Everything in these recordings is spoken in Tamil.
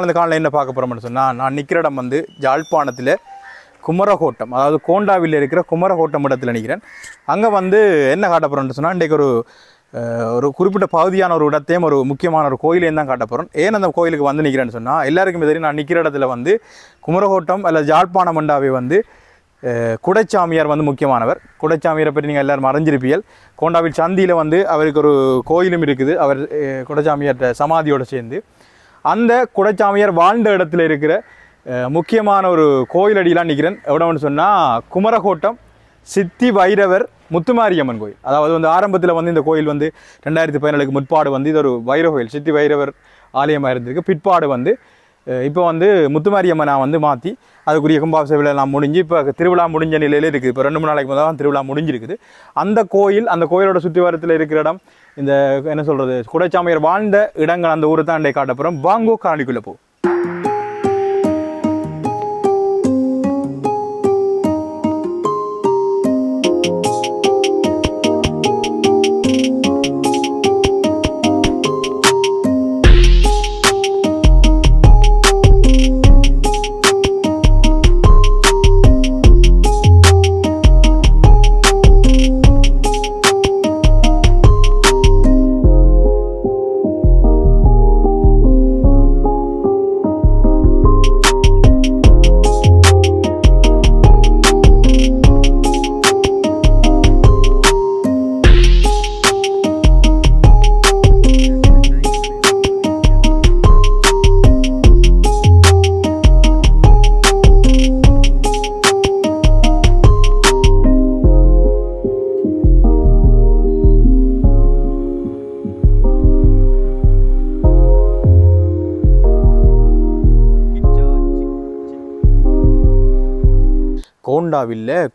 உறவுகளே இந்த காலையில் என்ன பார்க்க போகிறோம்னு சொன்னால் நான் நிற்கிற இடம் வந்து ஜாழ்ப்பாணத்தில் குமரகோட்டம். அதாவது கோண்டாவில் இருக்கிற குமரகோட்டம் இடத்துல நிற்கிறேன் அங்கே வந்து என்ன காட்ட போகிறோம்னு சொன்னால் இன்றைக்கு ஒரு ஒரு குறிப்பிட்ட பகுதியான ஒரு இடத்தையும் ஒரு முக்கியமான ஒரு கோயிலையும் தான் காட்ட போகிறோம் ஏன் அந்த கோயிலுக்கு வந்து நிற்கிறேன்னு சொன்னால் எல்லாருக்குமே தெரியும் நான் நிற்கிற இடத்துல வந்து குமரகோட்டம் அல்லது ஜாழ்ப்பாணம் மண்டாவை வந்து குடைச்சாமியார் வந்து முக்கியமானவர். குடைச்சாமியாரை பற்றி நீங்கள் எல்லாரும் அறிஞ்சிருப்பீர்கள். கோண்டாவில் சந்தியில் வந்து அவருக்கு ஒரு கோயிலும் இருக்குது. அவர் குடைச்சாமியார்கிட்ட சமாதியோடு சேர்ந்து. அந்த குடச்சாமியார் வாழ்ந்த இடத்துல இருக்கிற முக்கியமான ஒரு கோயில் அடியெலாம் நிற்கிறேன் எவ்வளோன்னு சொன்னால் குமரகோட்டம் சித்தி வைரவர் முத்துமாரியம்மன் கோயில். அதாவது வந்து ஆரம்பத்தில் வந்து இந்த கோயில் வந்து ரெண்டாயிரத்தி பதினேழுக்கு முற்பாடு வந்து இது ஒரு வைர கோயில். சித்தி வைரவர் ஆலயமாக இருந்திருக்கு. பிற்பாடு வந்து இப்போ வந்து முத்துமாரியம்மனை வந்து மாற்றி அதுக்குரிய கும்பாபிஷேகம் எல்லாம் முடிஞ்சு இப்போ திருவிழா முடிஞ்ச நிலையில் இருக்குது. இப்போ ரெண்டு மூணு நாளைக்கு முதல்ல தான் திருவிழா முடிஞ்சிருக்குது. அந்த கோயில் அந்த கோயிலோட சுற்றுவாரத்தில் இருக்கிற இடம் இந்த என்ன சொல்கிறது குடைச்சாமியார் வாழ்ந்த இடங்கள் அந்த ஊரை தான் காட்டப்புறம். வாங்கோ காணிக்குள்ளே போ.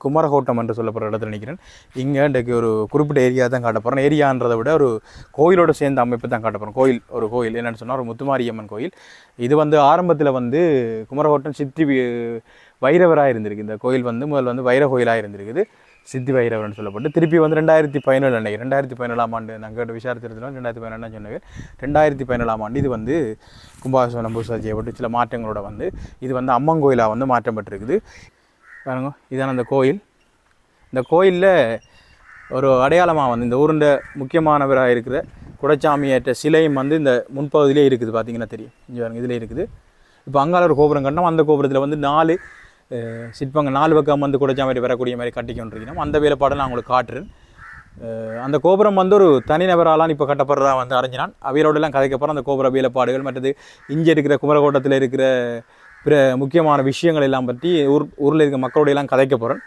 குமரகோட்டம் என்று சொல்லப்படுற இடத்துல நினைக்கிறேன். இங்கே இன்றைக்கு ஒரு குறிப்பிட்ட ஏரியா தான் காட்ட போகிறேன் ஏரியான்றதை விட ஒரு கோயிலோட சேர்ந்த அமைப்பு தான் காட்ட போகிறோம் கோயில் ஒரு கோயில். என்னென்னு சொன்னால் ஒரு முத்துமாரியம்மன் கோயில். இது வந்து ஆரம்பத்தில் வந்து குமரகோட்டம் சித்தி வைரவராக இருந்திருக்கு. இந்த கோயில் வந்து முதல் வந்து வைர கோயிலாக இருந்திருக்குது. சித்தி வைரவர்னு சொல்லப்பட்டு திருப்பி வந்து ரெண்டாயிரத்தி பதினேழு நினைக்கிறேன் ரெண்டாயிரத்தி பதினேழாம் ஆண்டு நாங்கள் கேட்ட விசாரித்திருந்தோம் ரெண்டாயிரத்தி பதினேழாம் சொன்னாங்க ரெண்டாயிரத்தி பதினேழாம் ஆண்டு இது வந்து கும்பாபிஷேகம் பூசா செய்யப்பட்டு சில மாற்றங்களோட வந்து இது வந்து அம்மன் கோயிலாக வந்து மாற்றம் பெற்றிருக்குது பாருங்க இதான அந்த கோயில். இந்த கோயிலில் ஒரு அடையாளமாக வந்து இந்த ஊருண்ட முக்கியமானவராக இருக்கிற குடச்சாமியற்ற சிலையும் வந்து இந்த முன்பகுதியிலே இருக்குது பார்த்தீங்கன்னா தெரியும். இங்கே பாருங்க இதில் இருக்குது. இப்போ அங்கால ஒரு கோபுரம் கட்டணும் அந்த கோபுரத்தில் வந்து நாலு சிற்பங்கள் நாலு பக்கம் வந்து குடச்சாமியை வரக்கூடிய மாதிரி கட்டிக்கொண்டிருக்கணும் அந்த வேலைப்பாடை நான் உங்களுக்கு காட்டுறேன். அந்த கோபுரம் வந்து ஒரு தனிநபராலாம் இப்போ கட்டப்படுறதா வந்து அறிஞ்சினான் அவையோடலாம் கதைக்கப்புறம் அந்த கோபுர வேலைப்பாடுகள் மற்றது இங்கே இருக்கிற குமரகோட்டத்தில் இருக்கிற பிற முக்கியமான விஷயங்கள் எல்லாம் பற்றி ஊர் ஊரில் இருக்க மக்களோடையெல்லாம் கதைக்க போகிறேன்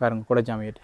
பாருங்கள் குடைச்சாமியிட்டு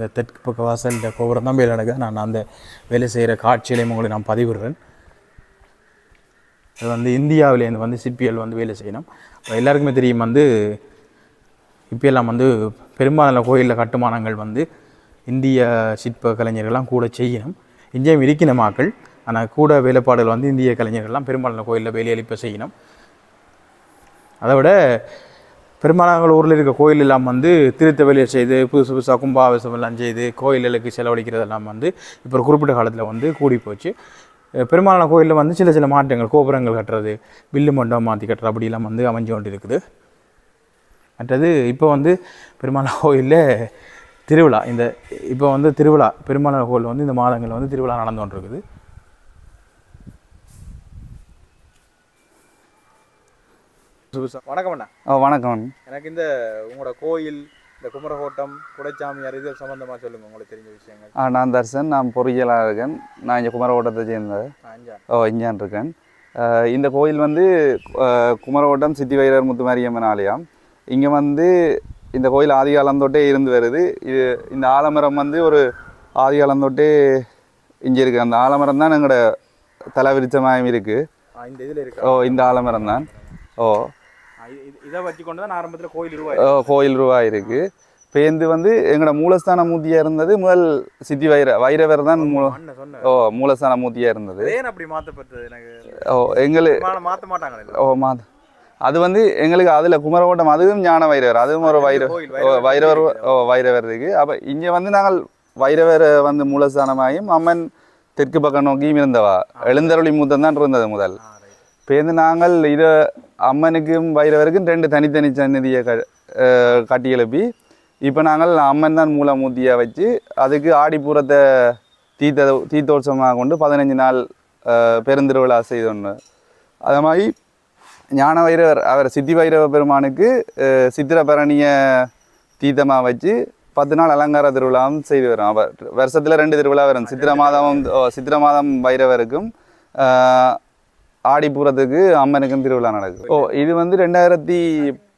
இந்த தெற்கு பக்க வாசல் இந்த கோபுரம் தான் வேலை நடக்குது நான் அந்த வேலை செய்கிற காட்சியிலையும் உங்களை நான் பதிவிடுறேன். அது வந்து இந்தியாவிலேருந்து வந்து சிபிஎல் வந்து வேலை செய்யணும். அப்ப எல்லாருக்குமே தெரியும் வந்து இப்போயெல்லாம் வந்து பெரும்பாலான கோயிலில் கட்டுமானங்கள் வந்து இந்திய சிற்ப கலைஞர்கள்லாம் கூட செய்யணும். இங்கேயும் இருக்கின மக்கள். ஆனால் கூட வேலைப்பாடுகள் வந்து இந்திய கலைஞர்கள்லாம் பெரும்பாலான கோயிலில் வேலையளிப்ப செய்யணும். அதை விட பெரும்பாலான ஊரில் இருக்க கோயில் எல்லாம் வந்து திருத்த வேலையை செய்து புதுசு புதுசாக கும்பாபிஷம் எல்லாம் செய்து கோயில்களுக்கு செலவழிக்கிறதெல்லாம் வந்து இப்போ ஒரு குறிப்பிட்ட காலத்தில் வந்து கூடி போச்சு அஹ் கோயிலில் வந்து சில சில மாற்றங்கள் கோபுரங்கள் கட்டுறது வில்லு மண்டபம் மாற்றி கட்டுறது அப்படிலாம் வந்து அமைஞ்சு கொண்டு இருக்குது மற்றது இப்போ வந்து பெருமாள் கோயிலில் திருவிழா இந்த இப்போ வந்து திருவிழா பெருமாள் கோயில் வந்து இந்த மாதங்களில் வந்து திருவிழா நடந்து கொண்டிருக்குது. வணக்கம் அண்ணா. ஓ வணக்கம் எனக்கு இந்த உங்களோட கோயில் இந்த குமரகோட்டம் குடைச்சாமியார் இது சம்பந்தமா சொல்லுங்க உங்களுக்கு தெரிஞ்ச விஷயங்கள். ஆ நான் தர்சன் நான் பொறியியலாக இருக்கேன். நான் இங்கே குமரகோட்டத்தை சேர்ந்தது ஓ இஞ்சான் இருக்கேன். இந்த கோயில் வந்து குமரகோட்டம் சித்தி வைரர் முத்துமாரியம்மன் ஆலயம். இங்கே வந்து இந்த கோயில் ஆதி காலம் தொட்டே இருந்து வருது. இது இந்த ஆலமரம் வந்து ஒரு ஆதி காலம் தொட்டே இங்கே இருக்குது அந்த ஆலமரம் தான் எங்களோட தலைவிரிச்சமாயம் இருக்குது இந்த இதுல இருக்கு? ஓ இந்த ஆலமரம் தான். ஓ இது- இது- இதை வச்சு கொண்டு தான் ஆரம்பத்துல கோயில் ரூபாய் ஓ, கோயில் ரூபாய் இருக்குது பேந்து வந்து எங்களோட மூலஸ்தான மூர்த்தியாக இருந்தது முதல் சித்தி வைர வைரவர் தான் ஓ மூலஸ்தான மூர்த்தியாக இருந்தது. ஏன் அப்படி மாத்தப்பட்டது எனக்கு. ஓ எங்களு பெரும்பாலும் மாத்த மாட்டாங்களே ஓ மா அது வந்து எங்களுக்கு அதில் குமரகோட்டம் அதுவும் ஞான வைரவர் அதுவும் ஒரு வைர வைரவர் ஓ வைரவர் இருக்கு. அப்போ இங்கே வந்து நாங்கள் வைரவர் வந்து மூலஸ்தானமாயும் அம்மன் தெற்கு பக்கம் நோக்கியும் இருந்தவா. எழுந்தருளி மூத்தம் தான் இருந்தது முதல். இப்போ வந்து நாங்கள் இதை அம்மனுக்கும் வைரவருக்கும் ரெண்டு தனித்தனி சன்னதியை க கட்டி எழுப்பி இப்போ நாங்கள் அம்மன் தான் மூலமூர்த்தியாக வச்சு அதுக்கு ஆடிப்பூரத்தை தீத்த தீர்த்தோற்சவமாக கொண்டு பதினஞ்சு நாள் பெருந்திருவிழா செய்தோன்னு. அது மாதிரி ஞான வைரவர் அவர் சித்தி வைரவ பெருமானுக்கு சித்திரபரணியை தீத்தமாக தீர்த்தமாக வச்சு பத்து நாள் அலங்கார திருவிழாவும் செய்து வரும். அவர் வருஷத்தில் ரெண்டு திருவிழா வரும். சித்திர மாதம் சித்திர மாதம் வைரவருக்கும் ஆடிப்பூரத்துக்கு அம்மனுக்கும் திருவிழா நடக்கும் ஓ இது வந்து ரெண்டாயிரத்தி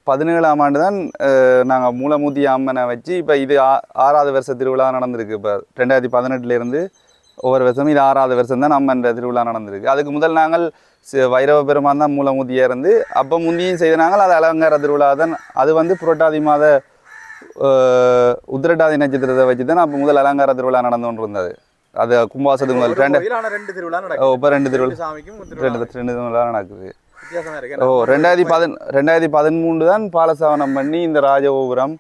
பதினேழாம் ஆண்டு தான் நாங்கள் மூலமூர்த்தி அம்மனை வச்சு இப்போ இது ஆ- ஆறாவது வருஷ திருவிழா நடந்திருக்கு. இப்போ ரெண்டாயிரத்தி பதினெட்டுலேருந்து ஒவ்வொரு வருஷமும் இது ஆறாவது வருஷம் தான் அம்மன் திருவிழா நடந்திருக்கு. அதுக்கு முதல் நாங்கள் வைரவ பெருமான் தான் மூலமூர்த்தியாக இருந்து அப்போ முந்தியும் செய்த நாங்கள் அது அலங்கார திருவிழா தான் அது வந்து புரட்டாதி மாத உத்திரட்டாதி நட்சத்திரத்தை வச்சு தான் அப்போ முதல் அலங்கார திருவிழா நடந்து கொண்டு இருந்தது அது ஒரு ரெண்டு திருவிழா இப்போ ரெண்டு திருவிழா. ரெண்டு ரெண்டு திருவிழா நடக்குது. ஓ ரெண்டாயிரத்தி பதின் ரெண்டாயிரத்தி பதிமூணு தான் பாலசாவனம் பண்ணி இந்த ராஜகோபுரம்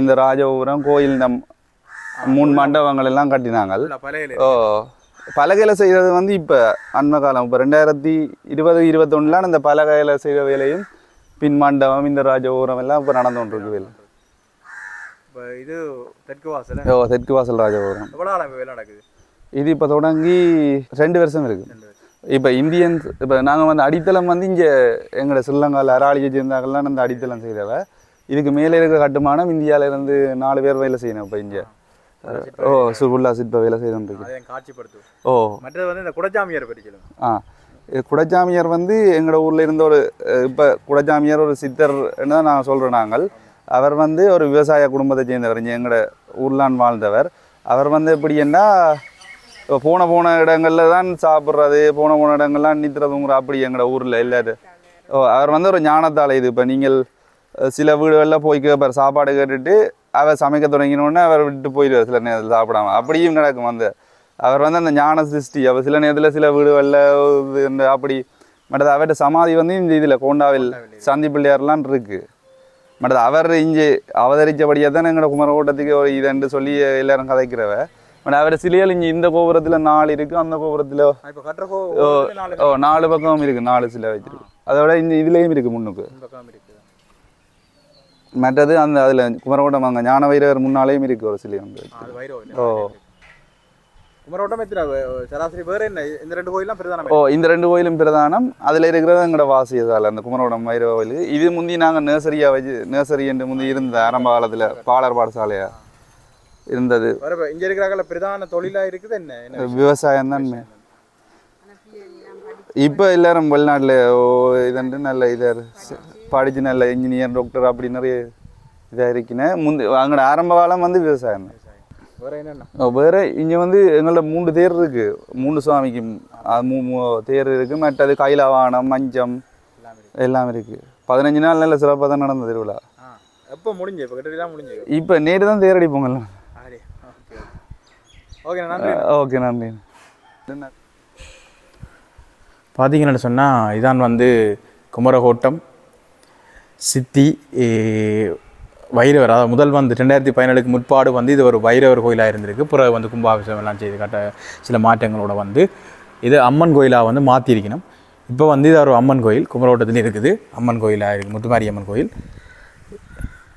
இந்த ராஜகோபுரம் கோயில் நம் மூணு மண்டபங்கள் எல்லாம் கட்டினாங்க ஓ பலகையில் செய்கிறது வந்து இப்போ அண்மை காலம். இப்போ ரெண்டாயிரத்தி இருபது இருபத்தொன்னுலாம் இந்த பலகையில் செய்த வேலையும் பின் மண்டபம் இந்த ராஜகோபுரம் எல்லாம் இப்போ நடந்து கொண்டிருக்கு வேலை. இது தெற்கு வாசல். ஓ தெற்கு வாசல் ராஜகோபுரம் வேலை நடக்குது? இது இப்போ தொடங்கி ரெண்டு வருஷம் இருக்குது. இப்போ இந்தியன்ஸ் இப்போ நாங்கள் வந்து அடித்தளம் வந்து இங்கே எங்களோட ஸ்ரீலங்காவில் அராளியை சேர்ந்தாங்கலாம் அந்த அடித்தளம் செய்தவ. இதுக்கு மேலே இருக்கிற கட்டுமானம் இந்தியால இருந்து நாலு பேர் வேலை செய்யணும் இப்போ இங்கே. ஓ சுகுல்லா சிற்ப வேலை செய்துருக்கு அதை காட்சிப்படுத்து ஓ. மற்றது வந்து இந்த குடச்சாமியார் பற்றி ஆ. இது குடச்சாமியார் வந்து எங்களோட ஊரில் இருந்த ஒரு இப்போ குடச்சாமியார் ஒரு சித்தர் தான் நான் சொல்கிறோம் நாங்கள். அவர் வந்து ஒரு விவசாய குடும்பத்தை சேர்ந்தவர் இங்கே எங்களோட ஊர்லான் வாழ்ந்தவர். அவர் வந்து எப்படின்னா இப்போ போன போன இடங்களில் தான் சாப்பிட்றது போன போன இடங்கள்லாம் நித்திரதுங்கிற அப்படி எங்களோட ஊரில் எல்லாரும் ஓ அவர் வந்து ஒரு ஞானத்தால் இது. இப்போ நீங்கள் சில வீடுகளில் போய் கேட்பார் சாப்பாடு கேட்டுட்டு அவர் சமைக்க தொடங்கினோடனே அவர் விட்டு போயிடுவார் சில நேரத்தில் சாப்பிடாம. அப்படியும் நடக்கும் அந்த அவர் வந்து அந்த ஞான சிருஷ்டி. அவர் சில நேரத்தில் சில வீடுகளில் அப்படி மற்றது அவர்கிட்ட சமாதி வந்து இந்த இதில் கோண்டாவில் சந்தி பிள்ளையார்லாம் இருக்கு. மற்றது அவர் இங்கே அவதரித்தபடியாக தான் எங்களோட குமரகோட்டத்துக்கு ஒரு இதுன்னு சொல்லி எல்லாரும் கதைக்கிறவ. அவர் சிலைகள் இங்கே இந்த கோபுரத்தில் நாலு இருக்குது அந்த கோபுரத்தில் ஓ நாலு பக்கம் இருக்குது நாலு சிலை வச்சிருக்கு அதோட இந்த இதுலேயும் இருக்குது முன்னுக்கு மற்றது அந்த அதில் குமரகோட்டம் அங்கே ஞான வைரவர் முன்னாலேயும் இருக்குது ஒரு சிலை வந்து ஓ குமரோட்டம் சராசரி வேற என்ன இந்த ரெண்டு கோயிலாம் பிரதான ஓ இந்த ரெண்டு கோயிலும் பிரதானம் அதில் இருக்கிறது எங்களோட வாசியதால் அந்த குமரகோடம் வைரவ கோயில் இது முந்தி நாங்கள் நர்சரியாக வச்சு நர்சரி என்று முந்தி இருந்த ஆரம்ப காலத்தில் பாலர் பாடசாலையா இருந்தது. இங்க இருக்கிறாங்கள பிரதான தொழிலா இருக்குது என்ன? விவசாயம் தான் இப்போ எல்லாரும் வெளிநாட்டில் இதண்டு நல்ல இதாக படித்து நல்ல இன்ஜினியர் டாக்டர் அப்படி நிறைய இதாக இருக்கினேன் முந்தி அங்கோட ஆரம்ப காலம் வந்து விவசாயம் தான். வேற என்னென்ன? ஓ, வேற இங்கே வந்து எங்களோட மூன்று தேர் இருக்கு. மூணு சுவாமிக்கு மூ தேர் இருக்கு. மற்றது கைலாவானம் மஞ்சம் எல்லாமே இருக்கு. எல்லாம் இருக்கு பதினஞ்சு நாள் நல்ல சிறப்பாக தான் நடந்த திருவிழா. எப்போ முடிஞ்சு இப்போ கிட்டலாம் முடிஞ்சு இப்போ நேற்று தான் தேர் அடிப்போங்கல்ல ஓகே நன்றி. பார்த்தீங்கன்னு சொன்னால் இதான் வந்து குமரகோட்டம். சித்தி வைரவர் அதாவது முதல் வந்து ரெண்டாயிரத்தி பதினேழுக்கு முற்பாடு வந்து இது ஒரு வைரவர் கோயிலாக இருந்திருக்கு. பிறகு வந்து கும்பாபிஷேகம் எல்லாம் செய்து காட்ட சில மாற்றங்களோட வந்து இது அம்மன் கோயிலாக வந்து மாற்றிருக்கணும் இப்போ வந்து இது ஒரு அம்மன் கோயில் குமரகோட்டத்தில் இருக்குது. அம்மன் கோயிலாக இருக்குது முத்துமாரி அம்மன் கோயில்.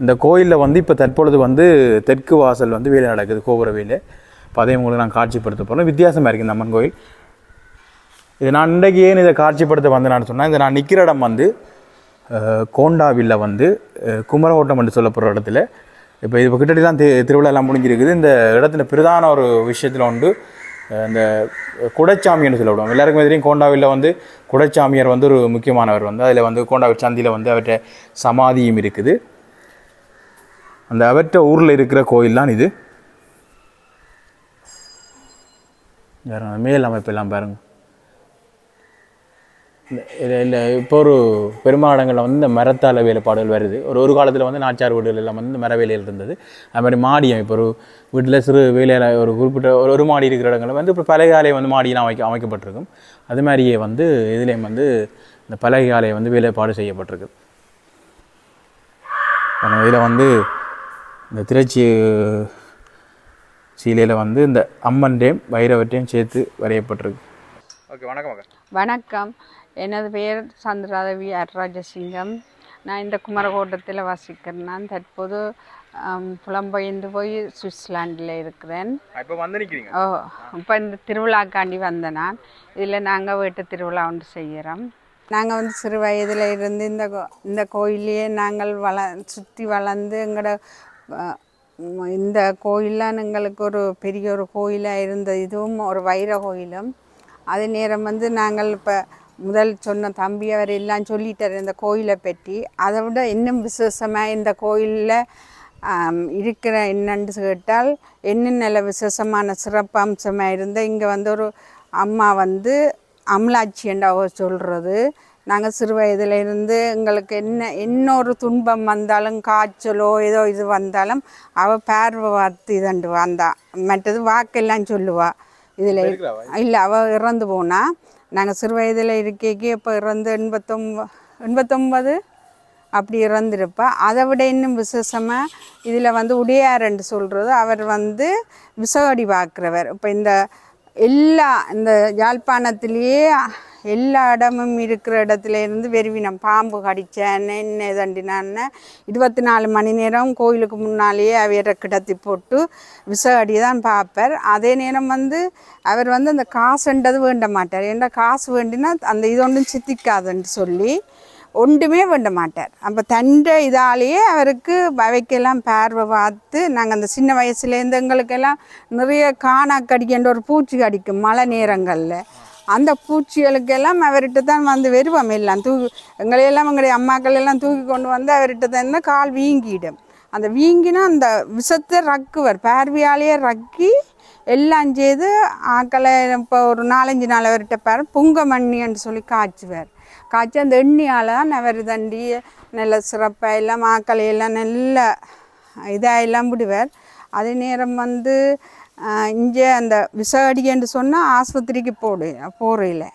இந்த கோயிலில் வந்து இப்போ தற்பொழுது வந்து தெற்கு வாசல் வந்து வேலை நடக்குது கோபுர வேலை. இப்போ அதே உங்களுக்கு நான் காட்சிப்படுத்த போகிறேன் வித்தியாசமாக இருக்குது இந்த அம்மன் கோயில். இது நான் இன்றைக்கு ஏன் இதை காட்சிப்படுத்த வந்தேன்னு சொன்னால் இந்த நான் நிற்கிற இடம் வந்து கோண்டாவில் வந்து குமரகோட்டம் என்று சொல்லப்படுற இடத்துல. இப்போ இது கிட்டத்தட்ட தான் தி- திருவிழா எல்லாம் முடிஞ்சிருக்குது. இந்த இடத்துல பிரதான ஒரு விஷயத்தில் உண்டு இந்த குடச்சாமின்னு சொல்லப்படுவோம் எல்லாருக்குமே தெரியும் கோண்டாவில் வந்து குடச்சாமியார் வந்து ஒரு முக்கியமானவர் வந்து. அதில் வந்து கோண்டாவில் சந்தியில் வந்து அவற்றை சமாதியும் இருக்குது. அந்த அவற்ற ஊரில் இருக்கிற கோயில் தான் இது. வேறு மேல் அமைப்பெல்லாம் பாருங்க. இல்லை இல்லை இப்போ ஒரு பெருமாடங்களில் வந்து இந்த மரத்தால் வேலைப்பாடுகள் வருது. ஒரு ஒரு காலத்தில் வந்து நாச்சார் வீடுகள் எல்லாம் வந்து மர வேலையில் இருந்தது. அது மாதிரி மாடியம் இப்போ ஒரு வீட்டில் சிறு வேலையில் ஒரு குறிப்பிட்ட ஒரு ஒரு மாடி இருக்கிற இடங்களில் வந்து இப்போ பலகை ஆலயம் வந்து மாடியெலாம் அமைக்க அமைக்கப்பட்டிருக்கும். அது மாதிரியே வந்து இதுலேயும் வந்து இந்த பலகை வந்து வேலைப்பாடு செய்யப்பட்டிருக்கு. இதில் வந்து இந்த திருச்சி சீலையில் வந்து இந்த அம்மன்டையும் வைரவற்றையும் சேர்த்து வரையப்பட்டிருக்கு. ஓகே வணக்கம் வணக்கம். எனது பெயர் சந்திராதேவி அர்ராஜசிங்கம். நான் இந்த குமரகோட்டத்தில் வசிக்கிறேன். நான் தற்போது புலம்பெயர்ந்து போய் சுவிட்சர்லாண்டில் இருக்கிறேன். இப்போ வந்து நிற்கிறீங்க ஓ இப்போ இந்த திருவிழாக்காண்டி வந்த நான். இதில் நாங்கள் வீட்டு திருவிழா ஒன்று செய்கிறோம் நாங்கள் வந்து சிறு வயதில் இருந்து இந்த கோ- இந்த கோயிலையே நாங்கள் வள சுற்றி வளர்ந்து எங்களோட இந்த கோயிலாம் எங்களுக்கு ஒரு பெரிய ஒரு கோயிலாக இருந்த இதுவும் ஒரு வைர கோயிலும். அதே நேரம் வந்து நாங்கள் இப்போ முதல் சொன்ன தம்பி அவர் எல்லாம் சொல்லிட்டார் இந்த கோயிலை பற்றி. அதை விட இன்னும் விசேஷமாக இந்த கோயிலில் இருக்கிற என்னன்னு கேட்டால் என்னென்ன விசேஷமான சிறப்பு அம்சமாக இங்கே வந்து ஒரு அம்மா வந்து அம்லாட்சி என்றாவோ சொல்கிறது நாங்கள் சிறு வயதில் இருந்து எங்களுக்கு என்ன ஒரு துன்பம் வந்தாலும் காய்ச்சலோ ஏதோ இது வந்தாலும் அவள் பார்வை வார்த்து இதண்டு வந்தா. மற்றது வாக்கெல்லாம் சொல்லுவா. இதில் இல்லை அவள் இறந்து போனா. நாங்கள் சிறு வயதில் இருக்கைக்கு இப்போ இறந்து எண்பத்தொம்ப எண்பத்தொம்பது அப்படி இறந்திருப்பா. அதை விட இன்னும் விசேஷமாக இதில் வந்து உடையார்ன்னு சொல்கிறது அவர் வந்து விசகடி பார்க்குறவர். இப்போ இந்த எல்லா இந்த யாழ்ப்பாணத்திலேயே எல்லா இடமும் இருக்கிற இடத்துல இருந்து வெறுவினம். பாம்பு கடித்தேன் என்ன தண்டினான்னு இருபத்தி நாலு மணி நேரம் கோயிலுக்கு முன்னாலேயே அவரை கிடத்தி போட்டு விசகடி தான் பார்ப்பார். அதே நேரம் வந்து அவர் வந்து அந்த காசுன்றது வேண்ட மாட்டார். ஏன்னா காசு வேண்டினா அந்த இது ஒன்றும் சித்திக்காதுன்னு சொல்லி ஒன்றுமே வேண்ட மாட்டார். அப்போ தண்ட இதாலேயே அவருக்கு அவைக்கெல்லாம் பார்வை பார்த்து நாங்கள் அந்த சின்ன வயசுலேருந்து எங்களுக்கெல்லாம் நிறைய காணா கடிக்கின்ற ஒரு பூச்சி கடிக்கும். மழை நேரங்களில். அந்த பூச்சிகளுக்கெல்லாம் அவர்கிட்ட தான் வந்து வருவோம் எல்லாம் தூக்கி எங்களையெல்லாம் எங்களுடைய அம்மாக்கள் எல்லாம் தூக்கி கொண்டு வந்து அவர்கிட்ட தான் கால் வீங்கிடும். அந்த வீங்கினா அந்த விஷத்தை ரக்குவர். பார்வையாலேயே ரக்கி எல்லாம் செய்து ஆக்களை இப்போ ஒரு நாலஞ்சு நாள் அவர்கிட்ட பாரு புங்க மண்ணின்னு சொல்லி காய்ச்சுவார். காய்ச்சி அந்த எண்ணியால் தான் அவர் தண்டி நல்ல சிறப்பாக எல்லாம் ஆக்களை எல்லாம் நல்ல இதாக எல்லாம் விடுவார். அதே நேரம் வந்து இங்கே அந்த விசாடின்னு சொன்னால் ஆஸ்பத்திரிக்கு போடு போறையில்.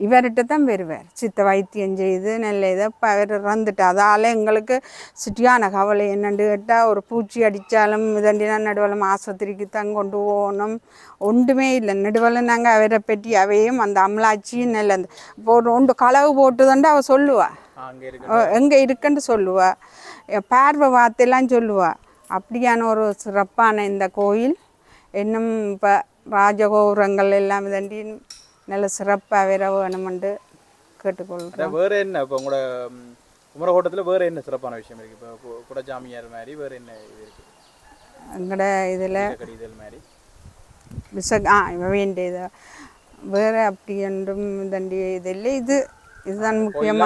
இவர்கிட்ட தான் வருவார். சித்த வைத்தியம் செய்து நல்ல இதை இப்போ அவர் இறந்துட்டு அதால் எங்களுக்கு சிட்டியான கவலை. என்னன்னு கேட்டால் ஒரு பூச்சி அடித்தாலும் இதண்டினா நடுவலம் ஆஸ்பத்திரிக்கு தான் கொண்டு போகணும். ஒன்றுமே இல்லை. நடுவலம் நாங்கள் அவரை பற்றி அவையும் அந்த அமலாச்சியும் நல்ல அந்த இப்போ ஒன்று களவு போட்டுதாண்டா அவள் சொல்லுவா. அங்கே இருக்கு. எங்கே இருக்குன்னு சொல்லுவா. எ- பார்வை வார்த்தையெல்லாம் சொல்லுவா. அப்படியான ஒரு சிறப்பான இந்த கோயில். இன்னும் இப்போ ராஜகோபுரங்கள் எல்லாம் இதண்டி நல்ல சிறப்பாக வேற வேணுமென்று கேட்டுக்கொள்கிறோம் அதான் வேற என்ன இப்போ உங்களோட குமரகோட்டத்தில் வேற என்ன சிறப்பான விஷயம் இருக்கு இப்போ குடஜாமியார் மாதிரி வேற என்ன இது இருக்கு எங்களோட இதில் கடிதல் மாதிரி விச ஆ வேண்டியது வேறு அப்படி என்றும் இதண்டி இது இல்லை இது இதுதான் கோயில்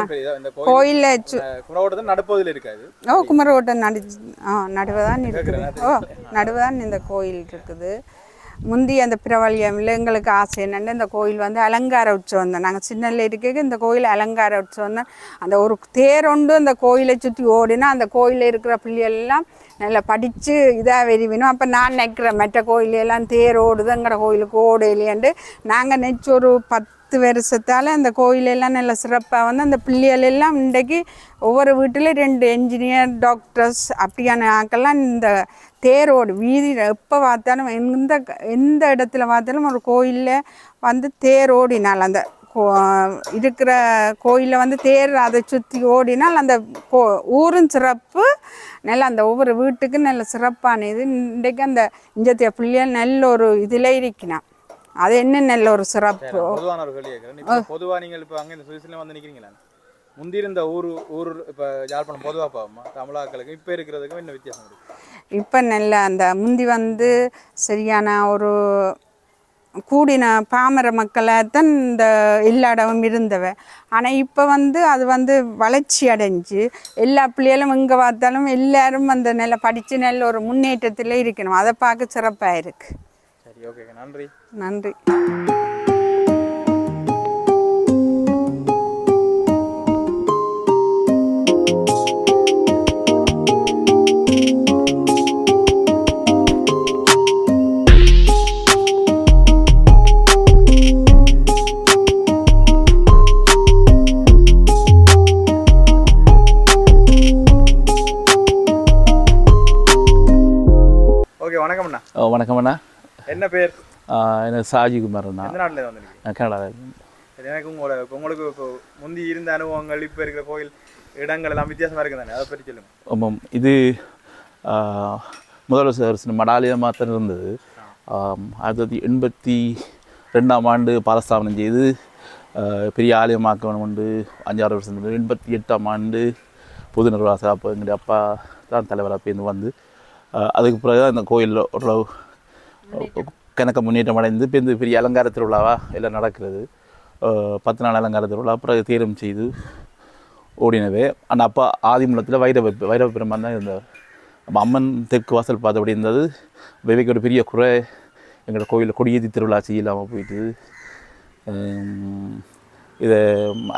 கோயிலில் சு குமரகோட்டத்தில் நடுப்பகுதியில் இருக்காது. ஓ குமரகோட்டம் நடு ஆ நடுவதான் இருக்குது. ஓ நடுவதான் இந்த கோயில் இருக்குது. முந்தி அந்த பிரபல்யமில் எங்களுக்கு ஆசை என்னென்னா இந்த கோயில் வந்து அலங்கார உற்சவம் தான் நாங்கள் சின்னல இருக்க இந்த கோயில் அலங்கார உற்சவம் தான் அந்த ஒரு தேரொண்டு அந்த கோயிலை சுற்றி ஓடினா அந்த கோயிலில் இருக்கிற பிள்ளைகள் நல்லா படித்து இதாக வெறிவினோம் அப்போ நான் நினைக்கிறேன் மற்ற கோயிலெல்லாம் தேர் ஓடுதுங்கிற கோயிலுக்கு ஓடலையாண்டு நாங்கள் நெச்சு ஒரு பத்து பத்து வருஷத்தால் அந்த கோயிலெல்லாம் நல்ல சிறப்பாக வந்து அந்த பிள்ளைகள் எல்லாம் இன்றைக்கு ஒவ்வொரு வீட்டில் ரெண்டு என்ஜினியர் டாக்டர்ஸ் அப்படியான ஆக்கெல்லாம் இந்த தேரோடு வீதியில் எப்போ பார்த்தாலும் எந்த எந்த இடத்துல பார்த்தாலும் ஒரு கோயிலில் வந்து தேரோடினால் அந்த கோ- இருக்கிற கோயிலில் வந்து தேர் அதை சுற்றி ஓடினால் அந்த கோ ஊரும் சிறப்பு. நல்ல அந்த ஒவ்வொரு வீட்டுக்கும் நல்ல சிறப்பான இது இன்றைக்கு அந்த இஞ்சத்திய பிள்ளைகள் நல்ல ஒரு இதில் இருக்கணும் அது என்ன நல்ல ஒரு சிறப்பு. பொதுவான ஒரு கேள்வி கேட்குறேன். இப்போ பொதுவா நீங்கள் இப்போ அங்கே இந்த சுவிஸ்ல வந்து நிற்கிறீங்களா முந்தி இருந்த ஊர் ஊர் இப்போ யாழ்ப்பாணம் பொதுவாக பாவமா தமிழாக்களுக்கும் இப்போ இருக்கிறதுக்கும் என்ன வித்தியாசம் இருக்கு? இப்போ நல்ல அந்த முந்தி வந்து சரியான ஒரு கூடின பாமர மக்களை தான் இந்த எல்லா இடமும் இருந்தவ. ஆனால் இப்போ வந்து அது வந்து வளர்ச்சி அடைஞ்சு எல்லா பிள்ளைகளும் எங்கே பார்த்தாலும் எல்லாரும் அந்த நல்ல படித்து நல்ல ஒரு முன்னேற்றத்தில் இருக்கணும். அதை பார்க்க சிறப்பாக இருக்குது ஓகே நன்றி நன்றி ஓகே வணக்கம் அண்ணா ஓ, வணக்கம் அண்ணா என்ன பேர்? எனக்கு சாஜி குமார் நான் கனடாவில் எனக்கு உங்களோட உங்களுக்கு இப்போ முந்தி இருந்த அனுபவங்கள் இப்போ இருக்கிற கோயில் இடங்கள் எல்லாம் வித்தியாசமாக இருக்குது தானே அதை பற்றி சொல்லுங்க. ஆமாம் இது அரசு மடாலயமாக தான் இருந்தது. ஆயிரத்தி தொள்ளாயிரத்தி எண்பத்தி ரெண்டாம் ஆண்டு பாலஸ்தாபனம் செய்து பெரிய ஆலயமாக்க வேணும் என்று அஞ்சாறு வருஷம் எண்பத்தி எட்டாம் ஆண்டு பொது நிர்வாக அப்போ எங்களுடைய அப்பா தான் தலைவராக பேருந்து வந்து அதுக்கு பிறகு தான் இந்த கோயிலில் ஓரளவு கணக்க முன்னேற்றம் அடைந்து இப்போ இந்த பெரிய அலங்கார திருவிழாவா எல்லாம் நடக்கிறது. பத்து நாள் அலங்கார திருவிழா பிறகு தீரம் செய்து ஓடினவே. ஆனால் அப்பா ஆதிமூலத்தில் வைரவ வைரவ பெருமான் தான் இருந்தார். அப்போ அம்மன் தெற்கு வாசல் பார்த்தபடி இருந்தது. விவேக்கு ஒரு பெரிய குறை எங்களோட கோயிலில் கொடியேதி திருவிழா செய்யலாமல் போயிட்டு இதை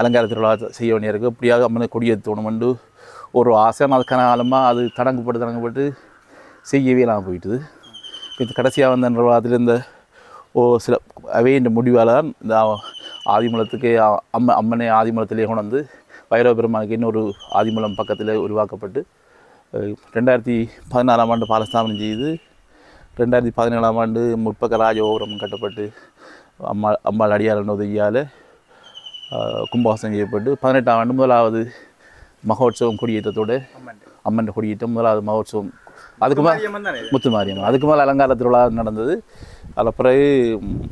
அலங்கார திருவிழா செய்ய வேண்டியிருக்கு எப்படியாக அம்மனை கொடியேற்றணுமெண்டு ஒரு ஆசை. அதுக்கான காலமாக அது தடங்குப்பட்டு தடங்குப்பட்டு செய்யவே இல்லாமல் போயிட்டுது. இப்போ கடைசியாக வந்த நிர்வாகத்தில் இந்த ஓ சில அவே இந்த முடிவால் தான் இந்த ஆதிமூலத்துக்கு அம்ம அம்மனை ஆதிமூலத்திலே கொண்டு வந்து வைரவ பெருமானுக்கு இன்னொரு ஆதிமூலம் பக்கத்தில் உருவாக்கப்பட்டு ரெண்டாயிரத்தி பதினாறாம் ஆண்டு பாலஸ்தாபனம் செய்து ரெண்டாயிரத்தி பதினேழாம் ஆண்டு முற்பக்க ராஜகோபுரம் கட்டப்பட்டு அம்மா அம்மாள் அடியாரன் உதவியால் கும்பாசனம் செய்யப்பட்டு பதினெட்டாம் ஆண்டு முதலாவது மகோத்சவம் கொடியேற்றத்தோடு அம்மன். கொடியேற்றம் முதலாவது மகோத்சவம் அதுக்கு மே- மாரியம்மன் தானே இது? முத்து மாரியம்மன் அதுக்கு மேலே அலங்கார திருவிழா நடந்தது. அதில் பிறகு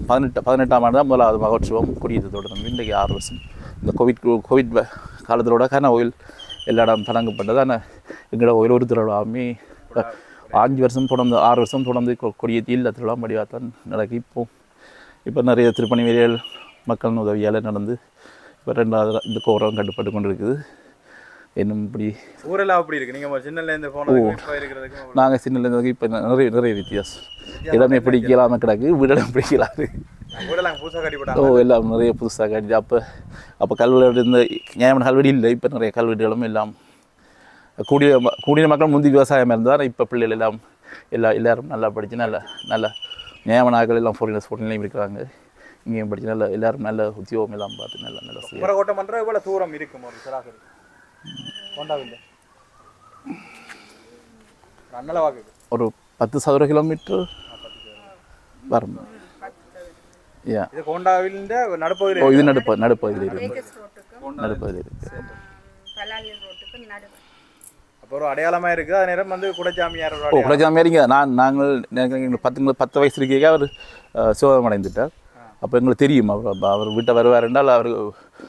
பதினெட்டு பதினெட்டாம் ஆண்டு தான் முதலாவது மகோற்சவம் குடியேற்றத்தோடு நடந்தது இன்றைக்கு ஆறு வருஷம். இந்த கோவிட் கோவிட் காலத்திலோட கன கோயில் எல்லா இடம் தொடங்கப்பட்டது ஆனால் எங்களோட கோயில் ஒரு திருவிழாவுமே அஞ்சு வருஷம் தொடர்ந்து ஆறு வருஷம் தொடர்ந்து கொ- கொடியேற்றி இல்லை திருவிழா முடிவாக தான் நடக்கு. இப்போ இப்போ நிறைய திருப்பணி வேலைகள் மக்கள் உதவியால் நடந்து இப்போ ரெண்டாவது இந்த கோரம் கட்டுப்பட்டு கொண்டு இருக்குது இன்னும் இப்படி? ஊரெல்லாம் அப்படி இருக்கு. நீங்கள் சின்னல இருந்து போனதுக்கும் இப்போ இருக்கிறதுக்கும் நாங்கள் சின்னலேருந்து இப்போ நிறைய நிறைய வித்தியாசம். இடமே பிடிக்கலாம கிடக்கு வீடெல்லாம் பிடிக்கலாது கட்டி ஓ எல்லாம் நிறைய புதுசாக கட்டிட்டு அப்போ அப்போ கல்வெடி இருந்த நியாயமான கல்வெடி இல்லை? இப்போ நிறைய கல்வெட்டுகளும் எல்லாம் கூடிய கூடிய மக்கள் முந்தி விவசாயம் இருந்தால் இப்போ பிள்ளைகள் எல்லாம் எல்லா எல்லாரும் நல்லா படித்து நல்ல நல்ல நியாயமான ஆட்கள் எல்லாம் ஃபாரினர்ஸ் ஃபாரின்லையும் இருக்கிறாங்க. இங்கேயும் படித்து நல்ல எல்லாரும் நல்ல உத்தியோகம் எல்லாம் பார்த்து நல்ல நல்ல தூரம் இருக்கும் ஒரு பத்து சதுர கிலோமீட்டர் வரும் நடுப்பகுதியில் இது நடுப்ப நடுப்பகுதியில் இருக்கு நடுப்பகுதியில் இருக்கு அப்போ ஒரு அடையாளமாக இருக்குது அது நேரம் வந்து குடச்சாமியார் ஒரு ஓ நான் நாங்கள் எனக்கு எங்களுக்கு பத்து பத்து வயசு இருக்கே அவர் சிவகம் அடைந்துட்டார் அப்போ எங்களுக்கு தெரியும் அவர் அவர் வீட்டை வருவார் என்றால் அவர்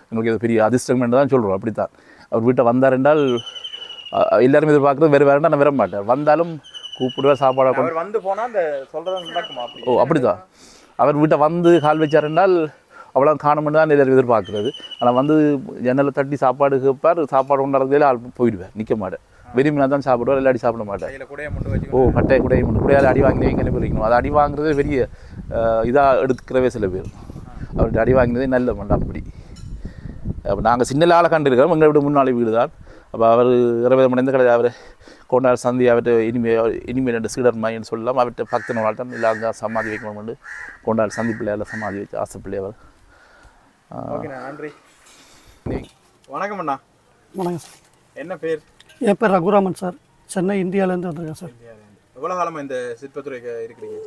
எங்களுக்கு இது பெரிய அதிர்ஷ்டம் என்று தான் சொல்கிறோம் அப்படித்தான் அவர் வீட்டை வந்தார் என்றால் எல்லாரும் எதிர்பார்க்குறது வேறு வேறு நான் வர மாட்டார் வந்தாலும் கூப்பிடுவார் சாப்பாடு வந்து போனால் அந்த சொல்கிறது ஓ அப்படிதான் அவர் வீட்டை வந்து கால் வச்சார் என்றால் அவ்வளோ காணுமென்று தான் எல்லாரும் எதிர்பார்க்குறது. ஆனால் வந்து ஜன்னலை தட்டி சாப்பாடு கேட்பார் சாப்பாடு கொண்டாடுறதுல ஆள் போயிடுவார் நிற்க மாட்டேன் விரும்பினா தான் சாப்பிடுவார் இல்லாட்டி சாப்பிட வச்சு ஓ பட்டை குடையை மட்டும் குடையால் அடி வாங்கி வைங்க அனுப்பியிருக்கணும் அது அடி வாங்குறதே பெரிய இதாக எடுக்கிறவே சில பேர். அவர்கிட்ட அடி வாங்கினதே நல்ல மண்டை அப்படி. அப்போ நாங்கள் சின்ன ஆளை கண்டிருக்கிறோம். எங்களை விட முன்னாடி வீடு தான் அப்போ அவர் இருபது மணி கிடையாது அவர் கொண்டாடு சந்தி அவர்கிட்ட இனிமே இனிமேல் ரெண்டு சீடர் மாயின்னு சொல்லலாம். அவர்கிட்ட பக்தன் வாழ்த்தான் இல்லை அங்கே சமாதி வைக்கணும் கொண்டாடு சந்தி பிள்ளையால் சமாதி வச்சு ஆசை பிள்ளையவர் ஓகேண்ணா நன்றி. வணக்கம் அண்ணா. வணக்கம் சார். என்ன பேர்? என் பேர் ரகுராமன் சார். சென்னை இந்தியாவிலேருந்து வந்திருக்கேன் சார். எவ்வளோ காலமாக இந்த சிற்பத்துறைக்கு இருக்கிறீங்க?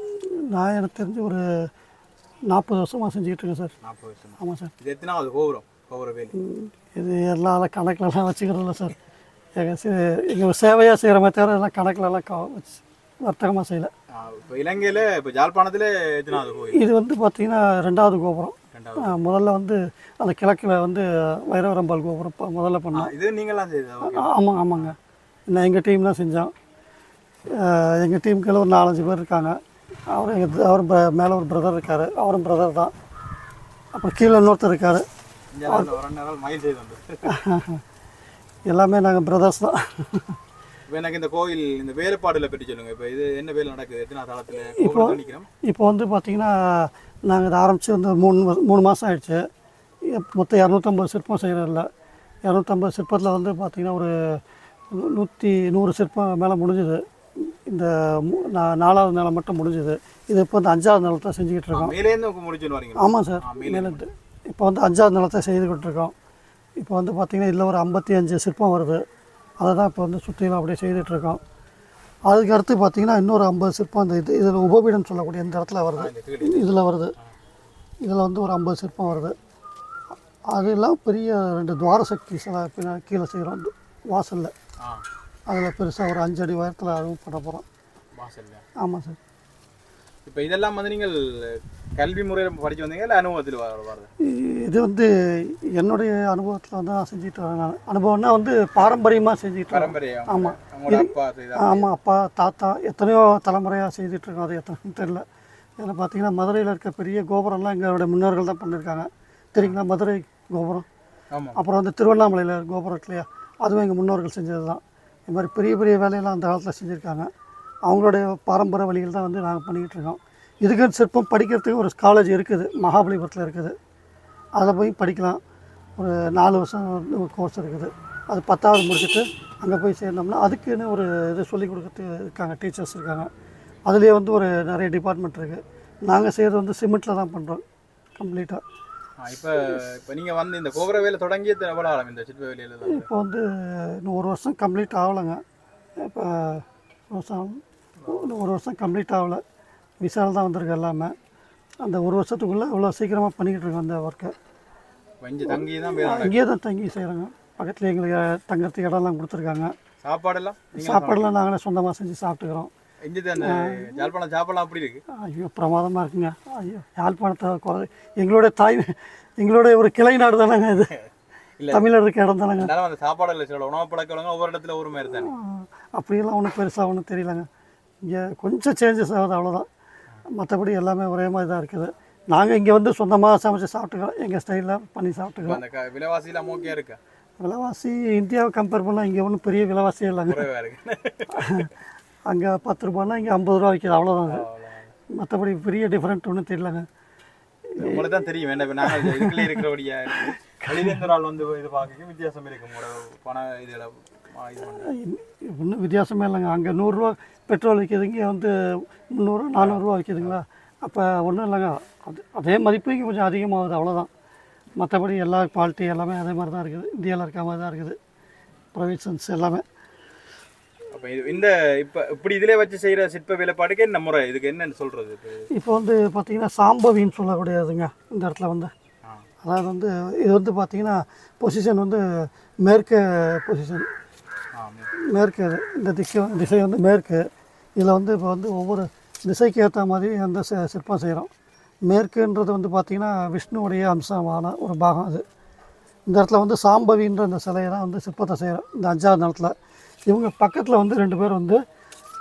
நான் எனக்கு தெரிஞ்சு ஒரு நாற்பது வருஷமாக செஞ்சுக்கிட்டு இருக்கேன் சார். நாற்பது வருஷம். ஆமாம் சார். இது எத்தனாவது கோபுரம்? இது எல்லாம் கணக்கிலலாம் வச்சுக்கிறதில்ல சார். எங்கள் சேவையாக செய்கிற மாதிரி தவிர எல்லாம் கணக்கிலலாம் கா வச்சு வர்த்தகமாக செய்யலை. இப்போ இலங்கையில் இப்போ ஜாழ்ப்பாணத்தில் இது வந்து பார்த்தீங்கன்னா ரெண்டாவது கோபுரம். முதல்ல வந்து அந்த கிழக்கில் வந்து வைரவரம்பால் கோபுரம் முதல்ல பண்ணோம். இது நீங்களாம் செய்தா ஓகே ஆ, ஆமாங்க ஆமாங்க. நான் எங்கள் டீம் தான் செஞ்சோம் எங்கள் டீமுக்குள்ள ஒரு நாலஞ்சு பேர் இருக்காங்க. அவர் எங்கள் அவர் மேலே ஒரு பிரதர் இருக்கார். அவரும் பிரதர் தான். அப்புறம் கீழே இன்னொருத்தர் இருக்கார். எல்லாமே நாங்கள் பிரதர்ஸ் தான். இப்போ எனக்கு இந்த கோயில் இந்த வேலைப்பாடுல பற்றி சொல்லுங்க. இப்போ இது என்ன வேலை நடக்குது? எத்தனை கோவில் நிற்கிறோம். இப்போ வந்து பார்த்திங்கன்னா நாங்கள் இதை ஆரம்பித்து வந்து மூணு மூணு மாதம் ஆயிடுச்சு. மொத்தம் இரநூத்தம்பது சிற்பம் செய்கிறதில்ல இரநூத்தம்பது சிற்பத்தில் வந்து பார்த்திங்கன்னா ஒரு நூற்றி நூறு சிற்பம் மேலே முடிஞ்சுது. இந்த நாலாவது நிலம் மட்டும் முடிஞ்சுது. இது இப்போ வந்து அஞ்சாவது நிலத்தை செஞ்சுக்கிட்டு இருக்கோம். ஆமாம் சார். மேலேருந்து இப்போ வந்து அஞ்சாவது நிலத்தை செய்துக்கிட்டு இருக்கோம் இப்போ வந்து பார்த்திங்கன்னா இதில் ஒரு ஐம்பத்தி அஞ்சு சிற்பம் வருது. அதை தான் இப்போ வந்து சுற்றிலும் அப்படியே செய்துட்டு இருக்கோம் அதுக்கு அடுத்து பார்த்திங்கன்னா இன்னொரு ஐம்பது சிற்பம் இந்த இது இதில் உபபீடம் சொல்லக்கூடிய இந்த இடத்துல வருது. இதில் வருது. இதில் வந்து ஒரு ஐம்பது சிற்பம் வருது. அதெல்லாம் பெரிய ரெண்டு துவாரசக்தி சிலை பின்ன கீழே செய்கிறோம். வாசலில். அதில் பெருசாக ஒரு அஞ்சு அடி உயரத்தில் அதுவும் பண்ண போகிறோம் ஆமாம் சார். இப்போ இதெல்லாம் வந்து நீங்கள் கல்வி முறையில் படிச்சு வந்தீங்க இல்லை அனுபவத்தில் இது வந்து என்னுடைய அனுபவத்தில் வந்து நான் செஞ்சுட்டு வரேன் அனுபவம்னா வந்து பாரம்பரியமாக செஞ்சுட்டு வரேன் பரம்பரையா ஆமாம் ஆமாம் அப்பா தாத்தா எத்தனையோ தலைமுறையாக செய்துட்ருக்கோம் அது எத்தனை தெரில இதில் பார்த்தீங்கன்னா மதுரையில் இருக்க பெரிய கோபுரம்லாம் எங்களுடைய முன்னோர்கள் தான் பண்ணியிருக்காங்க தெரியுங்களா? மதுரை கோபுரம். அப்புறம் வந்து திருவண்ணாமலையில் கோபுரம் இருக்கு இல்லையா? அதுவும் எங்கள் முன்னோர்கள் செஞ்சது தான். இது மாதிரி பெரிய பெரிய வேலையெல்லாம் அந்த காலத்தில் செஞ்சுருக்காங்க. அவங்களுடைய பாரம்பரிய வழிகள் தான் வந்து நாங்கள் பண்ணிக்கிட்டு இருக்கோம். இதுக்கு சிற்பம் படிக்கிறதுக்கு ஒரு காலேஜ் இருக்குது மகாபலிபுரத்தில் இருக்குது. அதில் போய் படிக்கலாம். ஒரு நாலு வருஷம் ஒரு கோர்ஸ் இருக்குது. அது பத்தாவது முடிச்சுட்டு அங்கே போய் சேர்ந்தோம்னா அதுக்குன்னு ஒரு இது சொல்லிக் கொடுக்கறது இருக்காங்க டீச்சர்ஸ் இருக்காங்க. அதுலேயே வந்து ஒரு நிறைய டிபார்ட்மெண்ட் இருக்குது நாங்கள் செய்கிறது வந்து சிமெண்ட்டில் தான் பண்ணுறோம் கம்ப்ளீட்டாக இப்போ இப்போ நீங்கள் வந்து இந்த கோபுர வேலை தொடங்கி எவ்வளோ ஆகும் இந்த சிற்ப வேலையில் இப்போ வந்து இன்னும் ஒரு வருஷம் கம்ப்ளீட் ஆகலைங்க. இப்போ வருஷம் இன்னும் ஒரு வருஷம் கம்ப்ளீட் ஆகலை. விசால் தான் வந்திருக்கு எல்லாமே. அந்த ஒரு வருஷத்துக்குள்ளே இவ்வளோ சீக்கிரமாக பண்ணிக்கிட்டு இருக்கோம் அந்த ஒர்க்கை தங்கி தான். இங்கேயே தான் தங்கி செய்கிறோங்க பக்கத்தில் எங்களுக்கு தங்கறதுக்கு இடம்லாம் கொடுத்துருக்காங்க. சாப்பாடெல்லாம் சாப்பாடெல்லாம் நாங்களே சொந்தமாக செஞ்சு சாப்பிட்டுக்கிறோம். யாழ்ப்பாணம் சாப்பாடுலாம் அப்படி இருக்கு? ஐயோ பிரமாதமாக இருக்குங்க. ஐயோ யாழ்ப்பாணத்தை குறை எங்களுடைய தாய் எங்களுடைய ஒரு கிளை நாடு தானேங்க இது. இல்ல. தமிழர் இருக்க இடம் தானேங்க. அந்த சாப்பாடுல சில உணவு பழக்க ஒவ்வொரு இடத்துல ஒரு மாதிரி தானே அப்படியெல்லாம் ஒன்றும் பெருசாக ஒன்றும் தெரியலங்க. இங்கே கொஞ்சம் சேஞ்சஸ் ஆகுது அவ்வளோதான் மற்றபடி எல்லாமே ஒரே மாதிரி தான் இருக்குது. நாங்கள் இங்கே வந்து சொந்தமாக சமைச்சு சாப்பிட்டுக்கிறோம். எங்கள் ஸ்டைலில் பண்ணி சாப்பிட்டுக்கிறோம். விலைவாசிலாம் ஓகே இருக்கா? விலைவாசி இந்தியாவை கம்பேர் பண்ணால் இங்கே ஒன்றும் பெரிய விலைவாசியே இல்லைங்க. அங்கே பத்து ரூபான்னா இங்கே ஐம்பது ரூபா விற்கிது அவ்வளோதாங்க மற்றபடி பெரிய டிஃப்ரெண்ட் ஒன்றும் தெரியலங்க. உங்களுக்கு தான் தெரியும் என்ன இப்ப நாங்க இதுக்குள்ளே இருக்கிறபடியா. ஆள் வந்து இது பார்க்க வித்தியாசம் இருக்கு உங்களோட பண இதில் ஒன்றும் வித்தியாசமே இல்லைங்க. அங்கே நூறுரூவா பெட்ரோல் விற்கிது இங்கே வந்து முந்நூறு நானூறுரூவா விற்கிதுங்களா? அப்போ ஒன்றும் இல்லைங்க. அது அதே மதிப்பு இங்கே கொஞ்சம் அதிகமாகுது அவ்வளோதான். மற்றபடி எல்லா குவாலிட்டி எல்லாமே அதே மாதிரி தான் இருக்குது. இந்தியாவில் இருக்க மாதிரி தான் இருக்குது. ப்ரொவிஷன்ஸ் எல்லாமே. அப்போ இது இந்த இப்போ இப்படி இதிலே வச்சு செய்கிற சிற்ப வேலைப்பாடுக்கு என்ன முறை? இதுக்கு என்னன்னு சொல்றது இப்போ? வந்து பார்த்திங்கன்னா சாம்பவின்னு சொல்லக்கூடியதுங்க இந்த இடத்துல வந்து. அதாவது வந்து இது வந்து பார்த்திங்கன்னா பொசிஷன் வந்து மேற்கு பொசிஷன் மேற்கு. இந்த திக்கு திசை வந்து மேற்கு. இதில் வந்து இப்போ வந்து ஒவ்வொரு திசைக்கு ஏற்ற மாதிரி அந்த சி- சிற்பம் செய்கிறோம். மேற்குன்றது வந்து பார்த்திங்கன்னா விஷ்ணுவுடைய அம்சமான ஒரு பாகம் அது. இந்த இடத்துல வந்து சாம்பவின்ற அந்த சிலையை தான் வந்து சிற்பத்தை செய்கிறோம் இந்த அஞ்சாவது நிலத்தில். இவங்க பக்கத்தில் வந்து ரெண்டு பேர் வந்து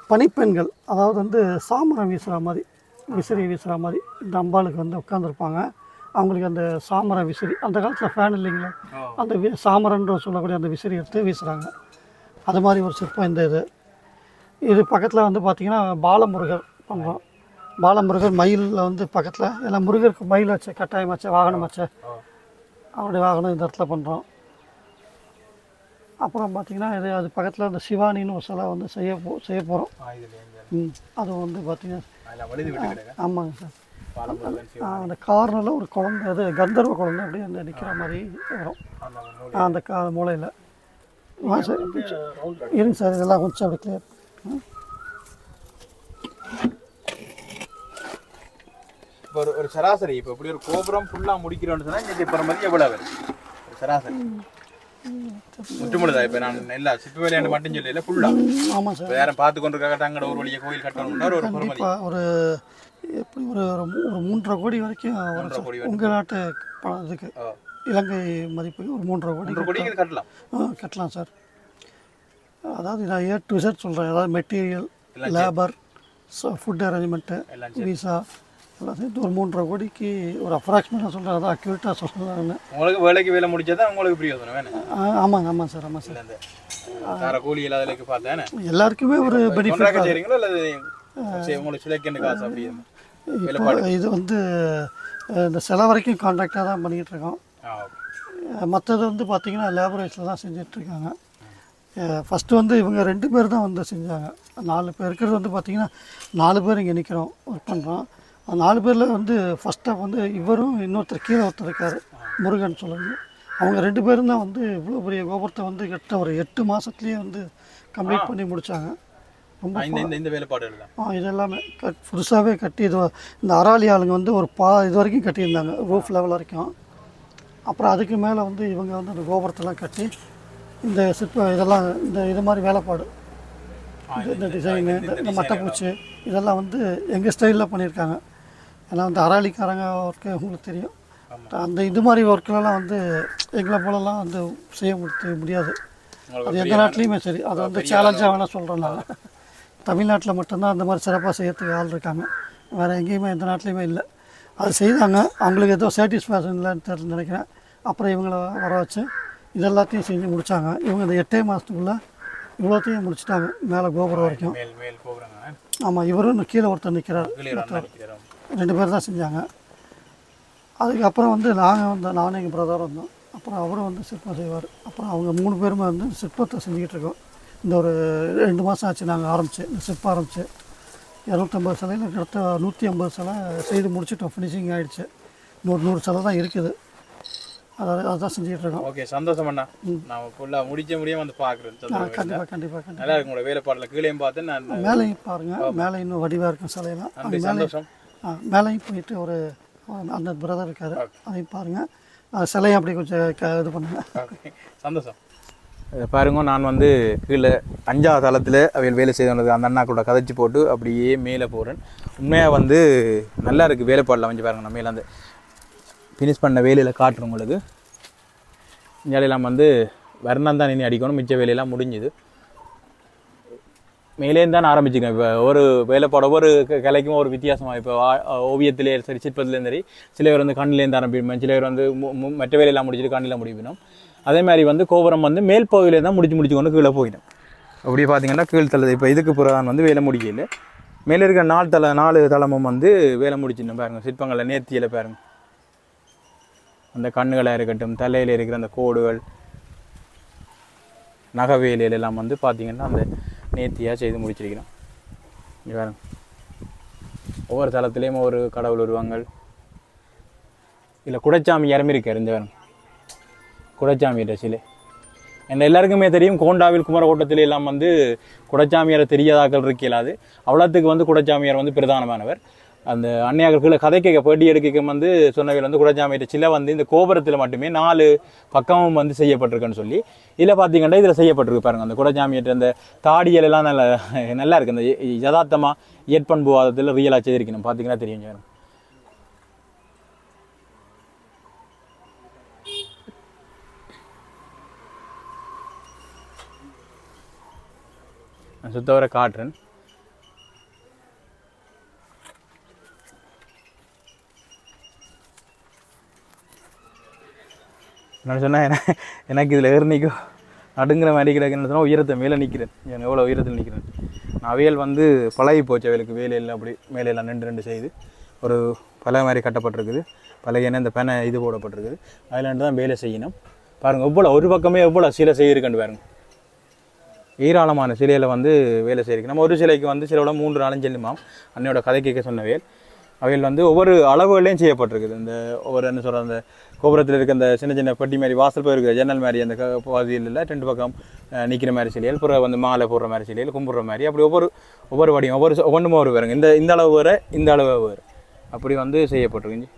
பனிப்பெண்கள் அதாவது வந்து சாமரம் வீசுகிற மாதிரி விசிறி வீசுகிற மாதிரி இந்த அம்பாளுக்கு வந்து உட்காந்துருப்பாங்க அவங்களுக்கு அந்த சாமரம் விசிறி அந்த காலத்தில் ஃபேன் இல்லைங்களா அந்த வி சாமரன்ற சொல்லக்கூடிய அந்த விசிறி எடுத்து வீசுகிறாங்க அது மாதிரி ஒரு சிற்பம் இந்த இது. இது பக்கத்தில் வந்து பார்த்திங்கன்னா பாலமுருகர் பண்ணுறோம் பாலமுருகர் மயிலில் வந்து பக்கத்தில் எல்லாம் முருகருக்கு மயில் வச்ச கட்டாயம் வச்ச வாகனம் வச்ச அவருடைய வாகனம் இந்த இடத்துல பண்ணுறோம் அப்புறம் பார்த்திங்கன்னா இது அது பக்கத்தில் அந்த சிவானின்னு ஒரு சிலை வந்து செய்ய போ செய்ய போகிறோம் ம் அது வந்து பார்த்திங்கன்னா ஆமாங்க சார். அந்த கார்னரில் ஒரு குழந்தை அது கந்தர்வ குழந்தை அப்படியே அந்த நிற்கிற மாதிரி வரும். அந்த கா மூலையில். ஆ சார். இருங்க சார் இதெல்லாம் கொஞ்சம் அப்படி கிளியர் இப்போ ஒரு சராசரி இப்போ இப்படி ஒரு கோபுரம் ஃபுல்லாக முடிக்கிறோன்னு சொன்னால் இங்கே இப்போ மதியம் எவ்வளோ வரும் ஒரு சராசரி. முற்றுமுழுதா இப்போ நான் எல்லா சிற்ப வேலையாண்டு மட்டும் சொல்லல ஃபுல்லாக ஆமாம் சார். யாரும் பார்த்து கொண்டு இருக்காங்க ஒரு வழியை கோயில் கட்டணும்னா ஒரு எப்படி ஒரு ஒரு மூன்றரை கோடி வரைக்கும் சார். கோடி உங்கள் நாட்டு பணம் இதுக்கு. இலங்கை மதிப்புக்கு ஒரு மூன்றரை கோடி கோடி கட்டலாம். ஆ, கட்டலாம் சார். அதாவது நான் ஏ டு செட் சொல்கிறேன் அதாவது material labour food arrangement visa சேர்த்து ஒரு மூன்றரை கோடிக்கு ஒரு அப்ராக்சிமேட்டாக சொல்கிறேன் அதான் அக்யூரேட்டாக சொல்கிறாங்க உங்களுக்கு வேலைக்கு வேலை முடிச்சா தான் உங்களுக்கு பிரயோஜனம் வேணும் ஆமாங்க ஆமாம் சார் ஆமாம் சார். அந்த கூலி இல்லாதலுக்கு பார்த்தேன் எல்லாருக்குமே ஒரு பெனிஃபிட் செய்றீங்களோ அல்லது உங்களுக்கு சிலைக்கு காசு அப்படி இது வந்து இந்த சில வரைக்கும் கான்ட்ராக்டாக தான் பண்ணிக்கிட்டு இருக்கோம். மற்றது வந்து பார்த்திங்கன்னா லேபரேஜில் தான் செஞ்சிட்ருக்காங்க. ஃபஸ்ட்டு வந்து இவங்க ரெண்டு பேர் தான் வந்து செஞ்சாங்க. நாலு பேர் இருக்கிறது வந்து பார்த்திங்கன்னா நாலு பேர் இங்கே நிற்கிறோம் ஒர்க் பண்ணுறோம் அந்த நாலு பேரில் வந்து ஃபஸ்ட்டாக வந்து இவரும் இன்னொருத்தர் கீழே ஒருத்தர் இருக்கார் முருகன் சொல்லுங்க அவங்க ரெண்டு பேரும் தான் வந்து இவ்வளோ பெரிய கோபுரத்தை வந்து கிட்ட ஒரு எட்டு மாதத்துலேயே வந்து கம்ப்ளீட் பண்ணி முடித்தாங்க ரொம்ப இந்த இந்த வேலைப்பாடு ஆ இது எல்லாமே கட் புதுசாகவே கட்டி இது இந்த அராலி ஆளுங்க வந்து ஒரு பா இது வரைக்கும் கட்டியிருந்தாங்க ரூஃப் லெவல் வரைக்கும். அப்புறம் அதுக்கு மேலே வந்து இவங்க வந்து அந்த கோபுரத்தெல்லாம் கட்டி இந்த சிற்ப இதெல்லாம் இந்த இது மாதிரி வேலைப்பாடு. இந்த- இந்த டிசைனு இந்த இந்த மட்டைப்பூச்சி இதெல்லாம் வந்து எங்கள் ஸ்டைலில் பண்ணியிருக்காங்க. ஏன்னா வந்து அராலிக்காரங்க ஒர்க்கு உங்களுக்கு தெரியும். அந்த இது மாதிரி ஒர்க்கெல்லாம் வந்து எங்களை போலலாம் வந்து செய்ய முடிய முடியாது. அது எந்த நாட்டிலையுமே சரி. அது வந்து சேலஞ்சாக வேணால் சொல்கிறோம் நாங்கள் தமிழ்நாட்டில் மட்டும்தான் அந்த மாதிரி சிறப்பாக செய்யறதுக்கு ஆள் இருக்காங்க. வேறு எங்கேயுமே எந்த நாட்டிலையுமே இல்லை. அது செய்தாங்க. அவங்களுக்கு ஏதோ சாட்டிஸ்ஃபேக்ஷன் இல்லைன்னு நினைக்கிறேன். அப்புறம் இவங்கள வர வச்சு இது எல்லாத்தையும் செஞ்சு முடித்தாங்க இவங்க இந்த எட்டே மாதத்துக்குள்ளே இவ்வளோத்தையும் முடிச்சிட்டாங்க மேலே கோபுரம் வரைக்கும். ஆமாம் இவரும் இன்னும் கீழே ஒருத்தர் நிற்கிறார் ரெண்டு பேர் தான் செஞ்சாங்க. அதுக்கப்புறம் வந்து நாங்கள் வந்து நானும் எங்கள் பிரதர் வந்தோம். அப்புறம் அவரும் வந்து சிற்பம் செய்வார். அப்புறம் அவங்க மூணு பேருமே வந்து சிற்பத்தை செஞ்சுக்கிட்டு இருக்கோம். இந்த ஒரு ரெண்டு மாதம் ஆச்சு நாங்கள் ஆரம்பிச்சு இந்த சிற்பம் ஆரம்பிச்சு. இரநூத்தம்பது சிலையில் கிட்ட நூற்றி ஐம்பது சிலை செய்து முடிச்சிட்டோம். ஃபினிஷிங் ஆகிடுச்சு நூறு நூறு சிலை தான் இருக்குது. அதாவது அதான் செஞ்சுக்கிட்டு இருக்கோம் ஓகே சந்தோஷம் அண்ணா. நான் ஃபுல்லாக முடிச்ச முடியாம வந்து பார்க்குறேன் கண்டிப்பாக கண்டிப்பாக கண்டிப்பாக நல்லா இருக்கு உங்களோட வேலைப்பாடில். கீழேயும் பார்த்து நான் மேலேயும் பாருங்கள் மேலே இன்னும் வடிவாக இருக்கும் சிலையெல்லாம். சந்தோஷம். ஆ, மேலேயும் போயிட்டு ஒரு அந்த பிரதர் இருக்காரு. அதையும் பாருங்கள் சிலையும் அப்படி கொஞ்சம் இது பண்ணுங்க. ஓகே சந்தோஷம். பாருங்க நான் வந்து கீழே அஞ்சாவது தளத்தில் அவையில் வேலை செய்தவங்களுக்கு அந்த அண்ணா கூட கதைச்சி போட்டு அப்படியே மேலே போகிறேன் உண்மையாக வந்து நல்லா இருக்குது வேலைப்பாடில் அமைஞ்சு பாருங்க நான் மேலே அந்த ஃபினிஷ் பண்ண வேலையில் காட்டுறேன் உங்களுக்கு. இஞ்சாலையெல்லாம் வந்து வர்ணம் தான் நின்று அடிக்கணும் மிச்ச வேலையெல்லாம் முடிஞ்சுது. மேலேருந்து தான் ஆரம்பிச்சுக்கேன் இப்போ ஒரு வேலைப்பாடு ஒவ்வொரு க- கலைக்கும் ஒரு வித்தியாசமாக இப்போ ஓவியத்திலே சரி சிற்பத்துலேயும் சரி சில பேர் வந்து கண்ணிலேருந்து ஆரம்பிப்போம். சில பேர் வந்து மு- மற்ற வேலையெல்லாம் முடிச்சுட்டு கண்ணில் முடிப்பினோம் அதே மாதிரி வந்து கோபுரம் வந்து மேல் பகுதியிலே தான் முடிச்சு முடிச்சு கொண்டு கீழே போயிடும். அப்படி பார்த்தீங்கன்னா கீழ் தலை இப்போ இதுக்கு புறான் வந்து வேலை முடியல. மேலே இருக்கிற நாலு தலை நாலு தளமும் வந்து வேலை முடிச்சிடணும் பாருங்கள் சிற்பங்களை நேர்த்தியில் பாருங்கள் அந்த கண்ணுகளாக இருக்கட்டும் தலையில் இருக்கிற அந்த கோடுகள் நகவேலியில் எல்லாம் வந்து பார்த்திங்கன்னா அந்த நேர்த்தியாக செய்து முடிச்சிருக்கிறோம். இங்கே பாருங்க. ஒவ்வொரு தளத்துலேயும் ஒவ்வொரு கடவுள் உருவங்கள். இல்லை குடைச்சாமி இறமி இருக்கார் இந்த பாருங்க. குடைச்சாமியோட சிலை என்ன எல்லாருக்குமே தெரியும் கோண்டாவில் குமரகோட்டத்தில் எல்லாம் வந்து குடைச்சாமியாரை தெரியாதாக்கள் இருக்கலாது. அவ்வளோத்துக்கு வந்து குடச்சாமியார் வந்து பிரதானமானவர். அந்த அன்னையார்கள் கதை கேட்க பேட்டி எடுக்க வந்து சொன்னவையில் வந்து குடச்சாமியிட்ட சிலை வந்து இந்த கோபுரத்தில் மட்டுமே நாலு பக்கமும் வந்து செய்யப்பட்டிருக்குன்னு சொல்லி இதில் பார்த்தீங்கன்னா இதில் செய்யப்பட்டிருக்கு பாருங்கள் அந்த குடச்சாமியிட்ட அந்த தாடியலெல்லாம் நல்லா நல்ல நல்லா இருக்குது அந்த யதார்த்தமாக இயற்பண்புவாதத்தில் ரியலாக செய்திருக்கணும். பார்த்தீங்கன்னா தெரியும் நான் சுத்த வர காட்டுறேன். நான் சொன்னேன் என- எனக்கு இதில் ஏறி நடுங்கிற மாதிரி கிடக்குன்னு சொன்னால் உயரத்தை மேலே நிற்கிறேன் நான் எவ்வளோ உயரத்தில் நிற்கிறேன் நான் அவையல் வந்து பழகி போச்சு அவைகளுக்கு வேலையில் அப்படி மேலையெல்லாம் ரெண்டு ரெண்டு செய்து ஒரு பல மாதிரி கட்டப்பட்டிருக்குது. பலகையான இந்த பெனை இது போடப்பட்டிருக்குது. அதில் ரெண்டு தான் வேலை செய்யணும். பாருங்கள் எவ்வளோ ஒரு பக்கமே எவ்வளோ சீலை செய்யிருக்கேன் பாருங்கள் ஏராளமான சிலையில் வந்து வேலை செய்யிருக்கு நம்ம ஒரு சிலைக்கு வந்து சிலோட மூன்று நாளும் செல்லுமாம் அன்னையோட கதை கேட்க சொன்ன வேல். அவையில் வந்து ஒவ்வொரு அளவுகளையும் செய்யப்பட்டிருக்குது. இந்த ஒவ்வொரு என்ன சொல்கிற அந்த கோபுரத்தில் இருக்க அந்த சின்ன சின்ன பெட்டி மாதிரி வாசல் போய் இருக்கிற ஜன்னல் மாதிரி அந்த க- பகுதியில் ரெண்டு பக்கம் நிற்கிற மாதிரி சிலையில் புற வந்து மாலை போடுற மாதிரி சிலையில் கும்பிட்ற மாதிரி. அப்படி ஒவ்வொரு ஒவ்வொரு வடிவம் ஒவ்வொரு ச- ஒவ்வொன்றுமே ஒரு வேறுங்க. இந்த இந்த அளவு வேறு இந்த அளவு வேறு. அப்படி வந்து செய்யப்பட்டிருக்குங்க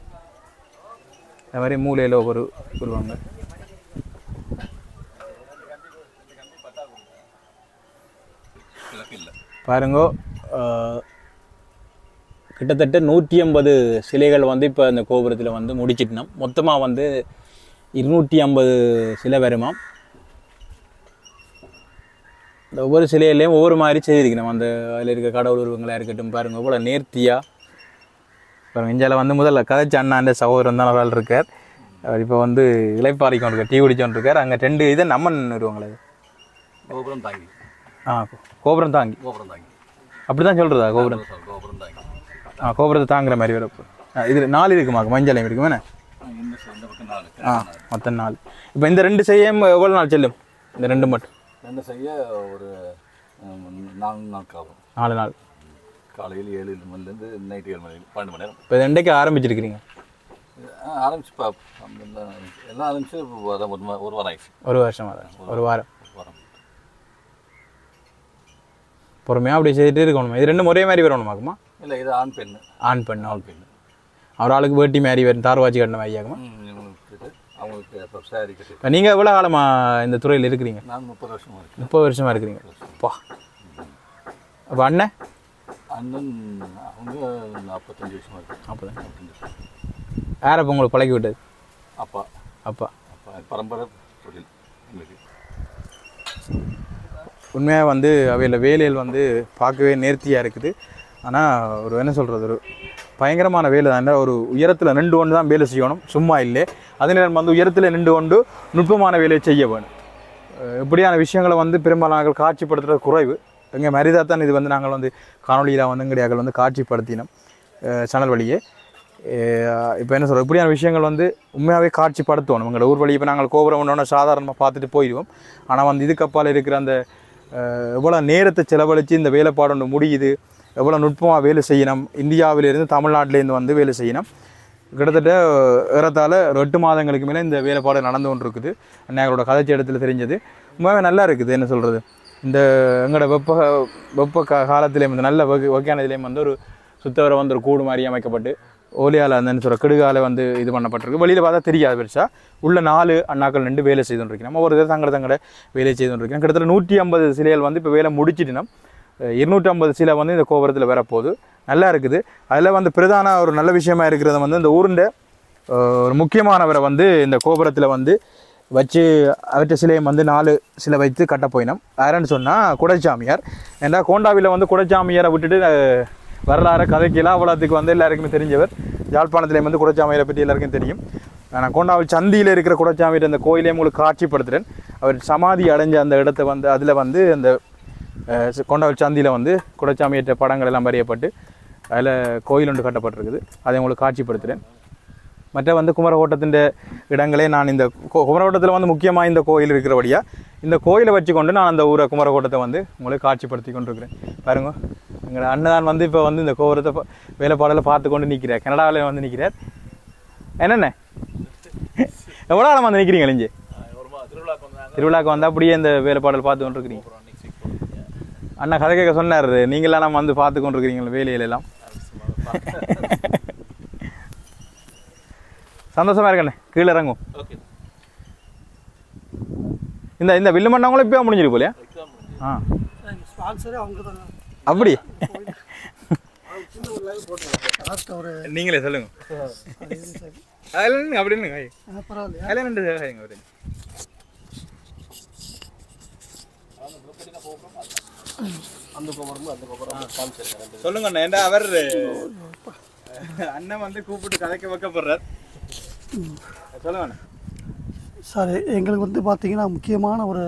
அது மாதிரி மூலையில் ஒவ்வொரு சொல்லுவாங்க பாருங்க கிட்டத்தட்ட நூற்றி ஐம்பது சிலைகள் வந்து இப்போ இந்த கோபுரத்தில் வந்து முடிச்சிட்டோம் மொத்தமாக வந்து இருநூற்றி ஐம்பது சிலை வருமாம் இந்த ஒவ்வொரு சிலையிலையும் ஒவ்வொரு மாதிரி செய்திருக்கணும். அந்த அதில் இருக்க கடவுள் உருவங்களாக இருக்கட்டும் பாருங்க இவ்வளோ நேர்த்தியாக இப்போ இந்தியாவில் வந்து முதல்ல கதைச்ச அண்ணாண்ட சகோதரன் தான் ஒரு இருக்கார். அவர் இப்போ வந்து இலைப்பாரி டீ குடிச்சோன்னு இருக்கார் அங்கே ரெண்டு இதை நம்மன் நிறுவங்களே கோபுரம் தாங்கி ஆ கோபுரம் தாங்கி. கோபுரம் தாங்கி. அப்படி தான் சொல்கிறதா கோபுரம்? கோபுரம் தாங்கி. ஆ கோபுரத்தை தாங்குற மாதிரி வரப்பு இது நாலு இருக்குமா? மஞ்சளையும் இருக்குமே நாலு. ஆ மொத்தம் நாலு. இப்போ இந்த ரெண்டு செய்யும் எவ்வளோ நாள் செல்லும்? இந்த ரெண்டு மட்டும். ரெண்டு செய்ய ஒரு நாலு நாள் ஆகும் நாலு நாள். காலையில் ஏழு மணிலேருந்து நைட்டு ஏழு மணி பன்னெண்டு மணி நேரம். இப்போ ரெண்டைக்கு ஆரம்பிச்சிருக்கிறீங்க? ஆரம்பிச்சு எல்லாம் ஆரம்பிச்சு ஒரு ஒரு வாரம் ஆயிடுச்சு. ஒரு வருஷமா ஒரு வாரம் ஒரு வாரம் பொறுமையாக அப்படி செய்துட்டு இருக்கணுமா? இது ரெண்டும் ஒரே மாதிரி வரணுமாக்குமா? இல்லை இது ஆண் பெண் ஆன் பண்ண ஆண் பெண் அவர் ஆளுக்கு வேட்டி மாதிரி வரும் தார்வாச்சி கட்டின மாதிரி ஆகுமா? ம், இவங்களுக்கு விட்டுட்டு அவங்களுக்கு நீங்கள் எவ்வளோ காலமாக இந்த துறையில் இருக்கிறீங்க? நான் முப்பது வருஷமா இருக்கேன். முப்பது வருஷமாக இருக்கிறீங்க. பா அப்போ அண்ணன்? அண்ணன் அவங்க நாற்பத்தஞ்சு வருஷமா இருக்கு நாற்பத்தஞ்சு வருஷம். யாரை இப்போ உங்களுக்கு பழக்கி விட்டது? அப்பா. அப்பா. அப்பா பரம்பரை தொழில் எங்களுக்கு. உண்மையாக வந்து அவையில் வேலைகள் வந்து பார்க்கவே நேர்த்தியாக இருக்குது. ஆனால் ஒரு என்ன சொல்கிறது ஒரு பயங்கரமான வேலை தான். ஒரு உயரத்தில் நின்று கொண்டு தான் வேலை செய்யணும். சும்மா இல்லை. அதே நேரம் வந்து உயரத்தில் நின்று கொண்டு நுட்பமான வேலையை செய்ய வேணும். இப்படியான விஷயங்களை வந்து பெரும்பாலும் நாங்கள் குறைவு. எங்கள் மரியாதை தான் இது வந்து நாங்கள் வந்து காணொலியில் வந்து எங்களுடைய வந்து காட்சிப்படுத்தினோம். சேனல் வழியே. இப்போ என்ன சொல்கிறது இப்படியான விஷயங்கள் வந்து உண்மையாகவே காட்சிப்படுத்தணும். எங்களோட ஊர் வழி இப்போ நாங்கள் கோபுரம் ஒன்று சாதாரணமாக பார்த்துட்டு போயிடுவோம். ஆனால் வந்து இதுக்கப்பால் இருக்கிற அந்த எவ்வளோ நேரத்தை செலவழித்து இந்த வேலைப்பாடு ஒன்று முடியுது எவ்வளோ நுட்பமாக வேலை செய்யணும் இந்தியாவிலேருந்து தமிழ்நாட்டிலேருந்து வந்து வேலை செய்யணும். கிட்டத்தட்ட ஏறத்தால் ஒரு எட்டு மாதங்களுக்கு மேலே இந்த வேலைப்பாடு நடந்து கொண்டு இருக்குது எங்களோட கதைச்சி இடத்துல தெரிஞ்சது. ரொம்பவே நல்லா இருக்குது என்ன சொல்கிறது இந்த எங்களோட வெப்ப வெப்ப கா காலத்திலேயும் இந்த நல்ல வகை வகையானதுலேயும் வந்து ஒரு சுத்தவரை வந்து ஒரு கூடு மாதிரி அமைக்கப்பட்டு ஓலியால் அந்த சொல்கிற கெடுகால வந்து இது பண்ணப்பட்டிருக்கு. வெளியில் பார்த்தா தெரியாது பெருசாக உள்ள நாலு அண்ணாக்கள் நின்று வேலை செய்து நம்ம ஒரு இதை தங்கட தங்கட வேலை செய்து கொண்டிருக்கிறோம் கிட்டத்தட்ட நூற்றி ஐம்பது சிலைகள் வந்து இப்போ வேலை முடிச்சிட்டினோம் இருநூற்றம்பது சிலை வந்து இந்த கோபுரத்தில் வரப்போகுது. நல்லா இருக்குது. அதில் வந்து பிரதான ஒரு நல்ல விஷயமா இருக்கிறது வந்து இந்த ஊருண்ட ஒரு முக்கியமானவரை வந்து இந்த கோபுரத்தில் வந்து வச்சு அவற்றை சிலையை வந்து நாலு சிலை வைத்து கட்ட போயினோம். யாருன்னு சொன்னால் குடச்சாமியார். ஏன்னா கோண்டாவில் வந்து குடச்சாமியாரை விட்டுட்டு வரலாறு கதைக்கெல்லாம் அவ்வளோத்துக்கு வந்து எல்லாருக்குமே தெரிஞ்சவர். யாழ்ப்பாணத்திலே வந்து குடச்சாமியாரை பற்றி எல்லாருக்கும் தெரியும். நான் கொண்டாவில் சந்தியில் இருக்கிற குடச்சாமியில் அந்த கோயிலே உங்களுக்கு காட்சிப்படுத்துகிறேன் அவர் சமாதி அடைஞ்ச அந்த இடத்த வந்து அதில் வந்து அந்த கொண்டாவில் சந்தியில் வந்து குடச்சாமியற்ற படங்கள் எல்லாம் வரையப்பட்டு அதில் கோயில் ஒன்று கட்டப்பட்டிருக்குது. அதை உங்களுக்கு காட்சிப்படுத்துகிறேன் மற்ற வந்து குமரகோட்டத்தின் இடங்களே நான் இந்த கோ- குமரகோட்டத்தில் வந்து முக்கியமாக இந்த கோயில் இருக்கிறபடியா இந்த கோயிலை வச்சுக்கொண்டு நான் அந்த ஊரை குமரகோட்டத்தை வந்து உங்களுக்கு காட்சிப்படுத்தி கொண்டிருக்கிறேன். பாருங்க. எங்களோட அண்ணன் வந்து இப்போ வந்து இந்த கோபுரத்தை வேலைப்பாடலை பார்த்து கொண்டு நிற்கிறார் கனடாவில் வந்து நிற்கிறார் என்னென்ன? எவ்வளோ காலம் வந்து நிற்கிறீங்க இங்கே திருவிழாக்கு வந்தால் அப்படியே இந்த வேலைப்பாடல் பார்த்து கொண்டு இருக்கிறீங்க அண்ணா கதை கேட்க சொன்னார். நீங்களாம் நம்ம வந்து பார்த்து கொண்டு இருக்கிறீங்களா வேலையில சந்தோஷமா இருக்கண்ணே. கீழே இறங்கும். இந்த இந்த வில்லு மண்ணவங்களும் இப்போ முடிஞ்சிரு போலையா? ஆ. ஸ்பான்சரே அவங்க தான். அப்படி? நீங்களே சொல்லுங்க. அதில் நின்னுங்க, அப்படி நின்னுங்க. பரவாயில்லையா? அதில் நின்று சரிங்க ஒரு சொல்லுங்க அண்ணா அவர் அண்ணன் வந்து கூப்பிட்டு கதைக்க வைக்கப்படுறார். சொல்லுங்க சார் எங்களுக்கு வந்து பார்த்தீங்கன்னா முக்கியமான ஒரு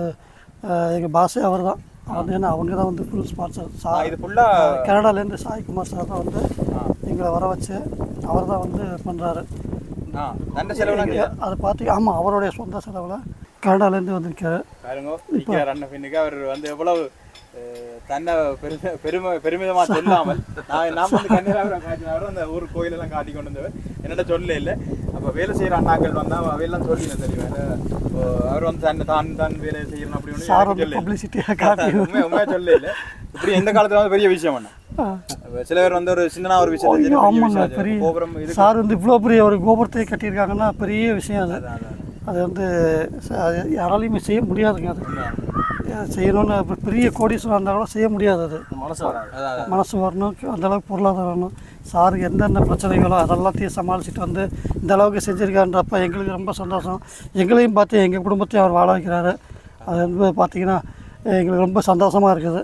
எங்கள் பாஸே அவர் தான் அவர் ஏன்னா அவங்க தான் வந்து ஃபுல் ஸ்பான்சர் சா ஆ, இது ஃபுல்லாக கனடாலேருந்து சாய்குமார் சார் தான் வந்து எங்களை வர வச்சு அவர் தான் வந்து பண்ணுறாரு. அதை பார்த்து ஆமாம் அவருடைய சொந்த செலவில் கனடாலேருந்து வந்திருக்காரு. பின்னுக்கு அவர் வந்து எவ்வளவு தன்னை பெருமை பெருமை பெருமிதமா சொல்லாமல் நான் நாம் வந்து கன்னியாகுமரி காட்டினவர் அந்த ஊர் கோயிலெல்லாம் காட்டி கொண்டு வந்தவர். என்னட்ட சொல்ல இல்லை. அப்போ வேலை செய்கிற அண்ணாக்கள் வந்தா அவையெல்லாம் சொல்லினேன் தெரியும் அவர் வந்து தன்னை தான் தான் வேலை செய்யணும் அப்படி ஒன்று சார் எனக்கு வந்து சொல்லல. பப்ளிசிட்டியாக காட்டி உண்மை உண்மையா சொல்ல இல்லை. இப்படி எந்த காலத்துல வந்து பெரிய விஷயம் அப்ப சில பேர் வந்து ஒரு சின்னனா ஒரு விஷயம் ஆமாங்க. பெரிய கோபுரம் சார் வந்து இவ்வளோ பெரிய ஒரு கோபுரத்தை கட்டியிருக்காங்கன்னா பெரிய விஷயம் அது. அது வந்து யாராலையுமே செய்ய முடியாதுங்க அது. செய்யணும்னு இப்ப பெரிய இருந்தால் கூட செய்ய முடியாது அது. மனசு வரணும் அந்த அளவுக்கு பொருளாதாரம் வரணும். சாருக்கு எந்தெந்த பிரச்சனைகளோ அதெல்லாத்தையும் சமாளிச்சுட்டு வந்து இந்த அளவுக்கு செஞ்சுருக்கான்றப்ப எங்களுக்கு ரொம்ப சந்தோஷம். எங்களையும் பார்த்து எங்கள் குடும்பத்தையும் அவர் வாழ வைக்கிறாரு. அது வந்து பார்த்தீங்கன்னா எங்களுக்கு ரொம்ப சந்தோஷமாக இருக்குது.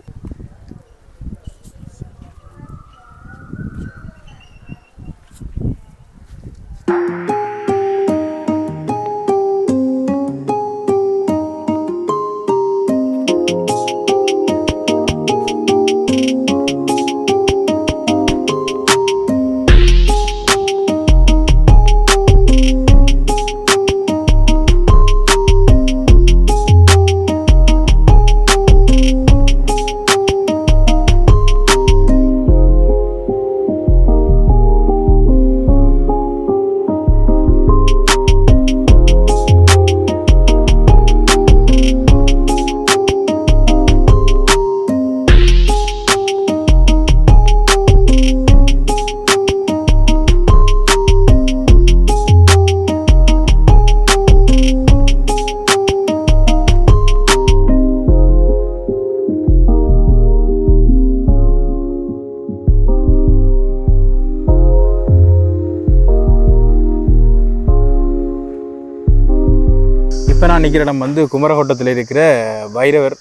நிற்கிற இடம் வந்து குமரகோட்டத்தில் இருக்கிற பைரவர்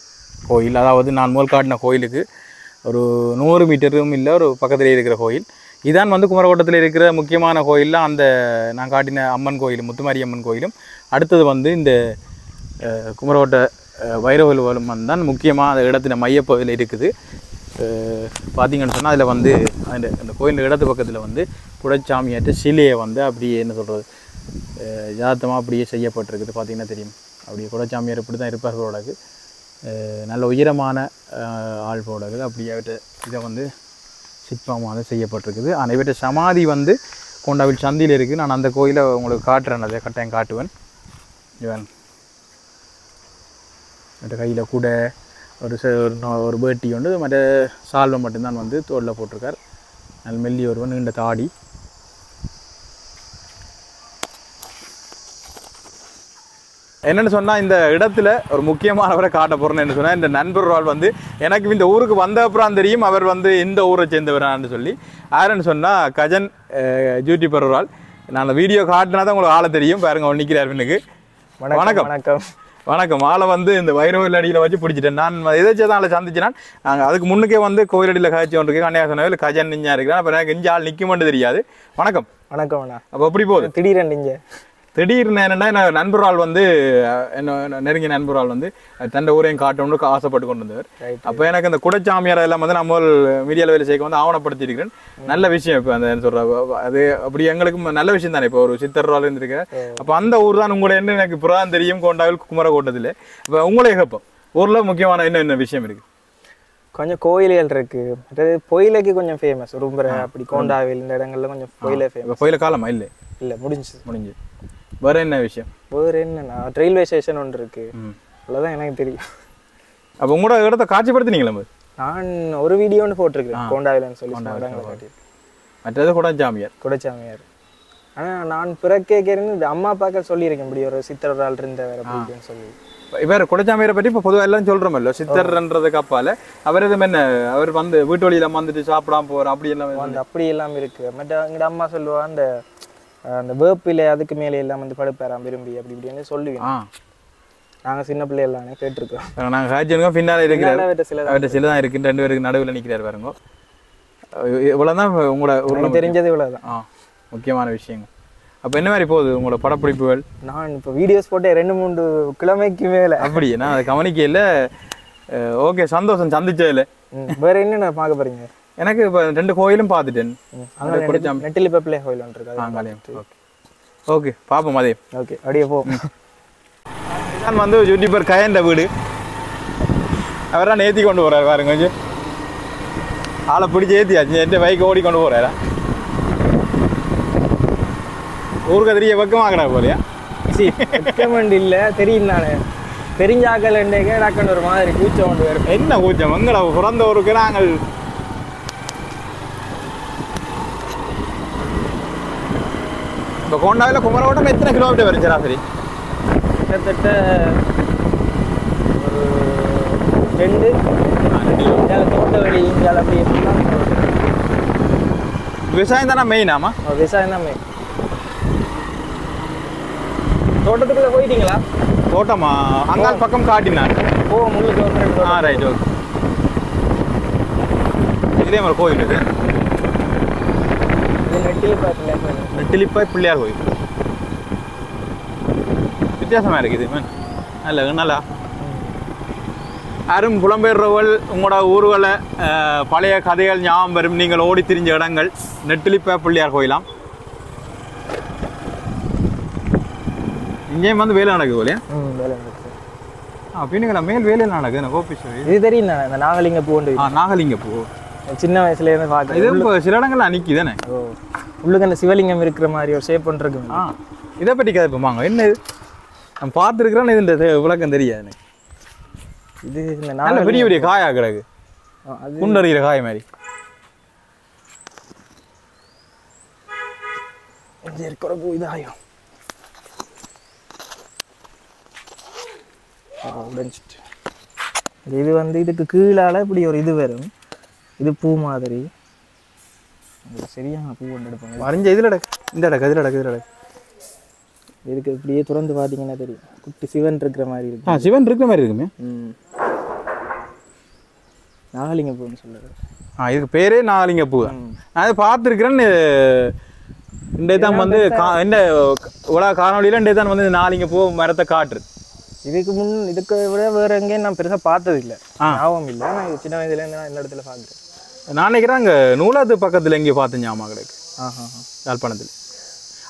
கோயில். அதாவது நான் முதல் காட்டின கோயிலுக்கு ஒரு நூறு மீட்டரும் இல்லை ஒரு பக்கத்தில் இருக்கிற கோயில். இதான் வந்து குமரகோட்டத்தில் இருக்கிற முக்கியமான கோயிலில் அந்த நான் காட்டின அம்மன் கோயில் முத்துமாரி அம்மன் கோயிலும். அடுத்தது வந்து இந்த குமரகோட்ட குமரகோட்டை அஹ், தான் முக்கியமாக அந்த இடத்துல மையப்பகுதியில் இருக்குது. பார்த்தீங்கன்னு சொன்னால் அதில் வந்து அந்த அந்த கோயில் இடது பக்கத்தில் வந்து குடச்சாமியாட்ட சிலையை வந்து அப்படியே என்ன சொல்கிறது யதார்த்தமாக அப்படியே செய்யப்பட்டிருக்குது. பார்த்திங்கன்னா தெரியும். அப்படியே குடச்சாமியார் இப்படி தான் இருப்பார் போலக்கு நல்ல உயரமான ஆள் போலக்கு அப்படியே அவர்கிட்ட இதை வந்து சிற்பமாக செய்யப்பட்டிருக்குது. ஆனால் இவர்கிட்ட சமாதி வந்து கொண்டாவில் சந்தியில் இருக்குது நான் அந்த கோயிலை உங்களுக்கு காட்டுறேன். அதை கட்டாயம் காட்டுவேன். இவன் மற்ற கையில் கூட ஒரு ச- ஒரு ஒரு பேட்டி ஒன்று மற்ற சால்வை மட்டும்தான் வந்து தோளில் போட்டிருக்கார். நல்ல மெல்லி ஒருவன் நீண்ட தாடி. என்னன்னு சொன்னால் இந்த இடத்துல ஒரு முக்கியமானவரை காட்ட போகிறேன்னு சொன்னால் இந்த நண்பர்கள் வந்து எனக்கு இந்த ஊருக்கு வந்த அப்புறம் தெரியும் அவர் வந்து இந்த ஊரை சேர்ந்தவரான்னு சொல்லி. யாருன்னு சொன்னால் கஜன் ஒரு ஆள். நான் அந்த வீடியோ காட்டினா தான் உங்களுக்கு ஆளை தெரியும். பாருங்க அவன் நிற்கிறார் பின்னுக்கு. வணக்கம் வணக்கம். வணக்கம். ஆளை வந்து இந்த வைரவல் அடியில் வச்சு பிடிச்சிட்டேன். நான் எதாச்சும் தான் ஆளை சந்திச்சேன் நாங்கள் அதுக்கு முன்னுக்கே வந்து கோயிலடியில் காய்ச்சி ஒன்று இருக்கு கன்னியாகுமரி கஜன் நிஞ்சா இருக்கிறேன். அப்போ எனக்கு இஞ்சி ஆள் நிற்குமென்று தெரியாது. வணக்கம். வணக்கம் அண்ணா. அப்போ எப்படி போகுது? திடீரென்று இங்க. திடீர்னு என்னன்னா என்ன நண்பரால் வந்து என்ன நெருங்கிய நண்பரால் வந்து தன் ஊரையும் காட்டணும்னு ஆசைப்பட்டு கொண்டு வந்தவர். அப்போ எனக்கு அந்த குடச்சாமியார் எல்லாம் வந்து நம்ம மீடியாவில் வேலை சேர்க்க வந்து ஆவணப்படுத்தி இருக்கிறேன் நல்ல விஷயம் இப்போ அந்த என்ன சொல்ற வ- அது அப்படி எங்களுக்கு நல்ல விஷயம் தானே இப்போ ஒரு சித்தர்வால் இருந்திருக்கேன் அப்போ அந்த ஊர் தான் உங்களை என்ன எனக்கு புறான் தெரியும் கொண்டாவில் குமரகோட்டத்தில் இப்போ உங்களே கேட்போம் ஊரில் முக்கியமான என்ன என்ன விஷயம் இருக்கு? கொஞ்சம் கோயில்கள் இருக்கு. மற்றது பொயிலைக்கு கொஞ்சம் ஃபேமஸ் ரொம்ப அப்படி கோண்டாவில் இந்த இடங்கள்ல கொஞ்சம் பொயிலே ஃபேமஸ் கோயில காலமா? இல்லை. இல்ல முடிஞ்சு முடிஞ்சு வேற என்ன விஷயம்? வேறு என்னண்ணா ரயில்வே ஸ்டேஷன் ஒன்று இருக்கு. அவ்வளோதான் எனக்கு தெரியும். அப்போ உங்களோட இடத்த காட்சிப்படுத்தினீங்களா? நான் ஒரு வீடியோ ஒன்று போட்டிருக்கேன் கோண்டாவில்னு சொல்லி மற்றது குடச்சாமியார் குடச்சாமியார் ஆனா நான் பிறக்கே இருந்து அம்மா அப்பாக்கள் சொல்லியிருக்கேன் இப்படி ஒரு சித்தர் ஒரு ஆள் இருந்தவர் அப்படி இப்படின்னு சொல்லி இவர் குடச்சாமியாரை பற்றி இப்போ பொதுவாக எல்லாம் சொல்கிறோமல்ல சித்தர்ன்றதுக்கு அப்பால அவர் எதுவும் என்ன அவர் வந்து வீட்டு வழியில வந்துட்டு சாப்பிடாம போகிறோம் அப்படி எல்லாம் அந்த அப்படி எல்லாம் இருக்கு. மற்ற எங்கட அம்மா சொல்லுவா அந்த அந்த வேப்பிலை அதுக்கு மேலே எல்லாம் வந்து படுப்பாராம் விரும்பி அப்படி இப்படின்னு சொல்லுவேன் ஆ. நாங்க சின்ன பிள்ளை எல்லாமே கேட்டிருக்கோம். நாங்கள் காய்ச்சலுங்க பின்னால் இருக்கிறார் அவர்கிட்ட சில தான் இருக்கு. ரெண்டு பேருக்கு நடுவில் நிற்கிறார் பாருங்க. இவ்வளோதான் உங்களோட ஊரில் தெரிஞ்சது இவ்வளவுதான். ஆ முக்கியமான விஷயங்கள். அப்போ என்ன மாதிரி போகுது உங்களோட படப்பிடிப்புகள்? நான் இப்போ வீடியோஸ் போட்டேன் ரெண்டு மூணு கிழமைக்கு மேல. அப்படி நான் அதை கவனிக்கையில் ஓகே சந்தோஷம் சந்திச்சதில் ம், வேற என்ன நான் பார்க்க போறீங்க? எனக்கு இப்போ ரெண்டு கோயிலும் பார்த்துட்டேன். அங்கே குடச்சாமி நெட்டில் பெப்பிளே கோயில் ஒன்று இருக்கு ஓகே. ஓகே பார்ப்போம் அதே ஓகே அப்படியே போ. நான் வந்து யூடியூபர் கயண்ட வீடு. அவர் தான் ஏற்றி கொண்டு போறாரு பாருங்க கொஞ்சம். ஆளை பிடிச்சி ஏற்றியாச்சு என் பைக் ஓடி கொண்டு போறாரா? ஊருக்கு தெரிய பக்கமாகடா போலியா? ரெக்கமெண்ட் இல்ல தெரியும் நானு. தெரிஞ்சாக்கள் என்றேக்க டக்குன்னு ஒரு மாதிரி கூச்சம் கொண்டு வரும். என்ன கூச்சம்? எங்கடா பிறந்த ஊருக்கு நாங்கள் இப்போ கொண்டாவில் குமரகோட்டம் எத்தனை கிலோமீட்டர் வரும் சராசரி கிட்டத்தட்ட ஒரு ரெண்டு இந்தியாவில் தோட்ட வெளி இந்தியாவில் அப்படி எப்படிலாம் விவசாயம் தானே மெயின் ஆமா விவசாயம் தான் main. தோட்டத்துக்குள்ள போயிட்டீங்களா தோட்டமா அங்கால் பக்கம் காட்டினார் ஓ ரெண்டு ஆ ரைட் ஓகே இதே மாதிரி கோயில் இது நெட்டிலிப்பாய் பிள்ளையார் கோயில். வித்தியாசமாக இருக்குது மேன் நல்ல நல்லா. யாரும் புலம்பெயர்றவள் உங்களோட ஊர்களை பழைய கதைகள் ஞாபகம் வரும். நீங்கள் ஓடி திரிஞ்ச இடங்கள் நெட்டிலிப்பா பிள்ளையார் கோயிலாம். இங்கேயும் வந்து வேலை நடக்குது போலையா? வேலை பின்னுங்களா மேல் வேலையில் நடக்குது எனக்கு கோபி இது தெரியும் நாகலிங்க ஆ நாகலிங்க பூ சின்ன வயசுல இருந்து இது இப்போ சில இடங்கள்ல நிற்கி தானே? ஓ உள்ளுக்கு அந்த சிவலிங்கம் இருக்கிற மாதிரி ஒரு ஷேப் பண்ணிருக்கு ஆ இதை பற்றி கதைப்போமாங்க என்ன இது? நான் பார்த்துருக்குறேன் இது இந்த விளக்கம் தெரியாது இது இந்த நல்ல பெரிய பெரிய காயா கிடக்கு. குண்டறிகிற காய் மாதிரி. இங்க இருக்கிற பூ இதாயும் உடைஞ்சிட்டு. இது வந்து இதுக்கு கீழால இப்படி ஒரு இது வரும். இது பூ மாதிரி. சரியான பூ ஒன்று எடுப்பாங்க வரைஞ்ச இதில் இந்த இடக்கு இதில் இடக்கு இதில் இதுக்கு இப்படியே திறந்து பார்த்தீங்கன்னா தெரியும். குட்டி சிவன் இருக்கிற மாதிரி இருக்கு. ஆ சிவன் இருக்கிற மாதிரி இருக்குமே. நாகலிங்க பூன்னு சொல்லுறது. ஆ இதுக்கு பேரே நாகலிங்க பூ நான் இதை பார்த்துருக்கிறேன் இன்றைய தான் வந்து கா இந்த உலக காணொலியில் இன்றைய தான் வந்து இந்த நாகலிங்க பூ மரத்தை காட்டுறது. இதுக்கு முன் இதுக்கு விட வேற எங்கேயும் நான் பெருசா பார்த்தது இல்லை. ஞாபகம் இல்லை. நான் சின்ன வயதுலேருந்து நான் இந்த இடத்துல பார்க்குறேன். நான் நினைக்கிறேன் அங்கே நூலாத்து பக்கத்தில் எங்கேயும் பார்த்து ஞாபகம் கிடக்கு யாழ்ப்பாணத்தில்.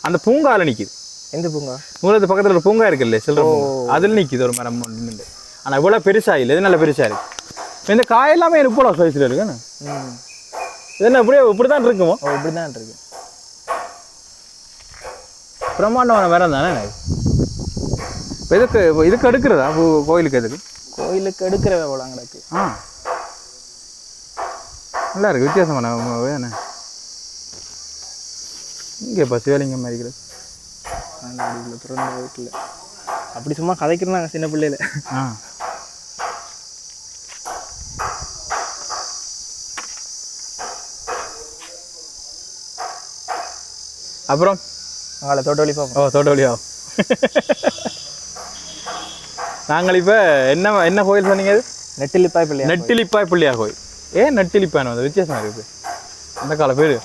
அந்த பூங்கால நிற்கிது எந்த பூங்கா? நூலத்து பக்கத்தில் ஒரு பூங்கா இருக்குல்ல சில்லற அதில் நிற்கிது ஒரு மரம் நின்று ஆனால் இவ்வளோ பெருசா இல்லை. இது நல்ல பெருசா இருக்கு. இப்ப இந்த காய் எல்லாமே இவ்வளோ சைஸில் இருக்குன்னு இது என்ன இப்படியே இப்படி தான் இருக்குமோ? இப்படி தான் இருக்கு. பிரம்மாண்டமான மரம் தானே இப்போ இதுக்கு இதுக்கு எடுக்கிறதா? கோயிலுக்கு எதுக்கு? கோயிலுக்கு எடுக்கிற போல கிடக்கு ஆ. நல்லா இருக்கு வித்தியாசமான வேணே. இங்கே இப்போ சிவலிங்கம் மாதிரி அடியில் திறந்த வீட்டில். அப்படி சும்மா கதைக்கிறோம் சின்ன பிள்ளையில. ஆ. அப்புறம்? அங்கே தோட்ட வழி பார்ப்போம். ஓ தோட்ட வழியா? நாங்கள் இப்போ என்ன என்ன கோயில் சொன்னீங்க அது? நெட்டிலிப்பாய் பிள்ளையா நெட்டிலிப்பாய் பிள்ளையார் கோயில். ஏன் நெட்டிலிப்பாய் அது வித்தியாசம் இருக்குது அந்த கால பேர்.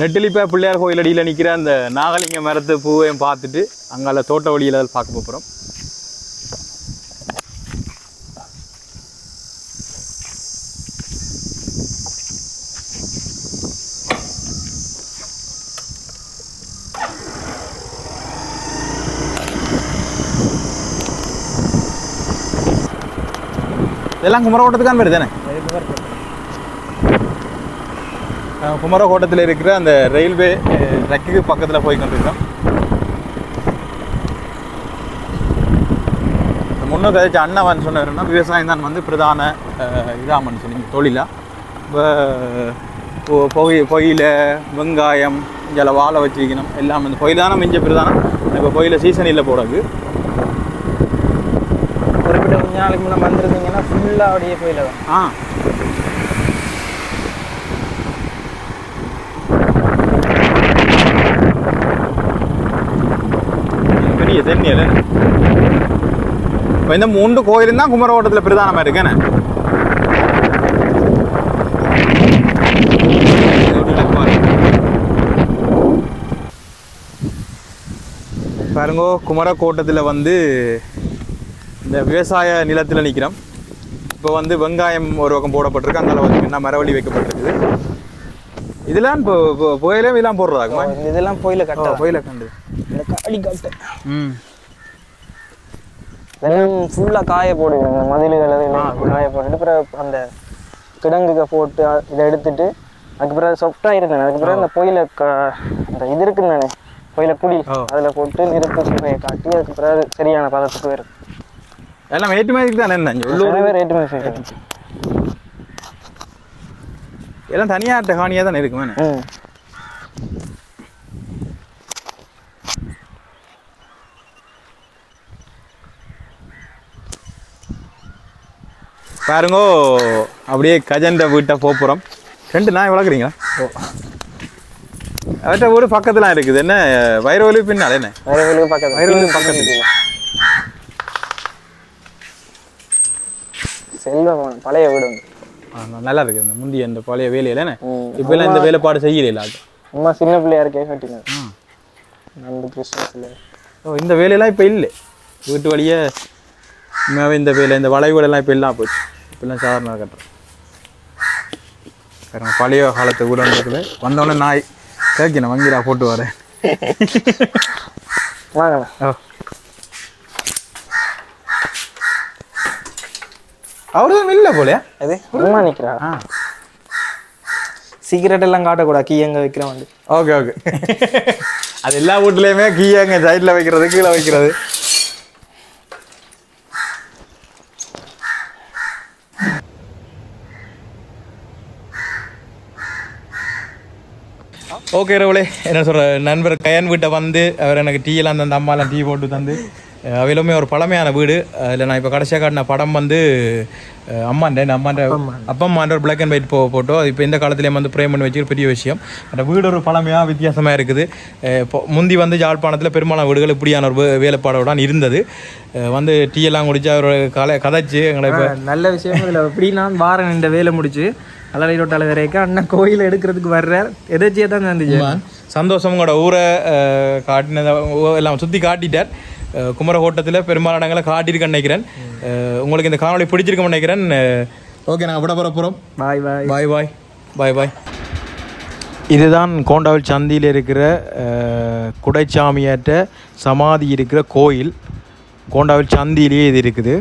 நெட்டிலிப்பா பிள்ளையார் கோயில் அடியில் நிற்கிற அந்த நாகலிங்க மரத்து பூவையும் பார்த்துட்டு அங்கால தோட்ட வழியில் பார்க்க போகிறோம் இதெல்லாம் குமரகோட்டத்துக்கான பேர் தானே? குமரகோட்டத்தில் இருக்கிற அந்த ரயில்வே ட்ரக்குக்கு பக்கத்தில் போய் கொண்டிருக்கோம் முன்னே கதைச்ச அண்ணவன் சொன்னவர்னா விவசாயம் தான் வந்து பிரதான அஹ், இதாமன்னு சொன்னீங்க தொழிலா? இப்போ புகை புகையில வெங்காயம் இங்கே வாழை வச்சுக்கணும் எல்லாம் வந்து புகையில தானே மிஞ்ச பிரதானம். இப்போ புகையில சீசன் இல்லை போடாது குறிப்பிட்ட கொஞ்ச நாளைக்கு முன்னே வந்துருந்தீங்கன்னா ஃபுல்லாக அப்படியே புயல தான் ஆ பெரிய தென்னியல் இப்போ இந்த மூன்று கோயிலும் தான் குமரகோட்டத்தில் பிரதானமாக இருக்கேன்னு பாருங்கோ குமரக்கோட்டத்தில் வந்து இந்த விவசாய நிலத்தில் நிற்கிறோம் இப்போ வந்து வெங்காயம் ஒரு பக்கம் போடப்பட்டிருக்கு அங்கே என்ன மரவள்ளி வைக்கப்பட்டிருக்குது இதெல்லாம் இப்போ புயலே இதெல்லாம் போடுறதாக்குமா இதெல்லாம் கோயில கட்ட புயல கண்டு இந்த காடி கட்ட ம் இதெல்லாம் ஃபுல்லாக காய போடுவேன் இந்த மதில்கள் எல்லாம் காய போட்டுட்டு அப்புறம் அந்த கிடங்குக போட்டு இதை எடுத்துட்டு அதுக்கு பிறகு சொஃப்டாக இருக்கணும் அதுக்கு பிறகு அந்த புயல க அந்த இது இருக்குன்னு தானே? புயல குடி. அதில் போட்டு நெருப்பு சுவையை காட்டி அதுக்கு பிறகு சரியான பதத்துக்கு வரும். எல்லாம் ஏற்றுமதிக்கு தான் என்ன இங்க உள்ளூர் நிறைய பேர் ஏற்றுமதி எல்லாம் தனியார்ட்ட காணியாக தானே இருக்குமே? பாருங்கோ அப்படியே கஜண்ட வீட்டை போப்புறோம். ரெண்டு நாய் வளர்க்குறீங்களா? அவற்ற வீடு பக்கத்துல இருக்குது. என்ன வைரவலி பின்னால் என்ன? வைரவலுக்கு பக்கத்துல. வைரவலி பக்கத்துல. செல்வம் பழைய வீடு நல்லா இருக்கு இந்த முந்தி அந்த பழைய வேலையில என்ன. இப்ப எல்லாம் இந்த வேலைப்பாடு செய்யல அது. அம்மா சின்ன பிள்ளையா இருக்கே கட்டினது அந்த கிறிஸ்மஸ்ல ஓ இந்த வேலையெல்லாம் இப்போ இல்லை. வீட்டு வழியே இந்த வேலை இந்த வளைவுகளெல்லாம் இப்போ எல்லாம் போச்சு. இப்பெல்லாம் சாதாரண கட்டுறோம் பாருங்க பழைய காலத்து ஒன்று இருக்குது வந்தோடனே நாய் கேட்கணும் வங்கிடா போட்டு வரேன். ஓ அவர்தான் இல்லை போலையா? அது அம்மா நிக்கிறா ஆ. சீக்கிரட் எல்லாம் காட்டக்கூடாது கீ எங்க வைக்கிறேன் வந்து. Okay okay. அது எல்லா வீட்லேயுமே கீழே சைடில் வைக்கிறது கீழே வைக்கிறது. ஓகே ரவுளே என்ன சொல்ற? நண்பர் கயன் வீட்டை வந்து அவர் எனக்கு டீ எல்லாம் தந்து அம்மாலாம் டீ போட்டு தந்து. அவையிலுமே ஒரு பழமையான வீடு. அதில் நான் இப்போ கடைசியாக காட்டின படம் வந்து அம்மாண்ட அம்மாண்ட? அப்பா அம்மாண்ட ஒரு பிளாக் அண்ட் ஒயிட் போ போட்டோ. இப்போ இந்த காலத்துலேயும் வந்து பிரேம் பண்ணி வச்சு ஒரு பெரிய விஷயம். அந்த வீடு ஒரு பழமையாக வித்தியாசமாக இருக்குது. இப்போ முந்தி வந்து யாழ்ப்பாணத்தில் பெரும்பாலான வீடுகள் இப்படியான ஒரு வேலைப்பாடோட இருந்தது. வந்து டீ எல்லாம் குடிச்சு அவர் கலை கதைச்சு எங்களை இப்போ நல்ல விஷயம். இதில் எப்படி நான் வாரன் இந்த வேலை முடிச்சு. அலரை ரோட்டால வரைக்கும் அண்ணன் கோயில் எடுக்கிறதுக்கு வர்றார். எதாச்சியாக தான் இருந்துச்சு சந்தோஷம் உங்களோட ஊரை காட்டினதை எல்லாம் சுற்றி காட்டிட்டார். குமரகோட்டத்தில் பெரும்பாலான இடங்களை காட்டியிருக்கேன் நினைக்கிறேன். உங்களுக்கு இந்த காணொளி பிடிச்சிருக்கேன் நினைக்கிறேன். ஓகே நாங்கள் விட போகிற போகிறோம் பாய் பாய். பாய் பாய். பாய் பாய். இதுதான் கோண்டாவில் சந்தியில் இருக்கிற குடைச்சாமியாற்ற சமாதி இருக்கிற கோயில். கோண்டாவில் சந்தியிலேயே இது இருக்குது.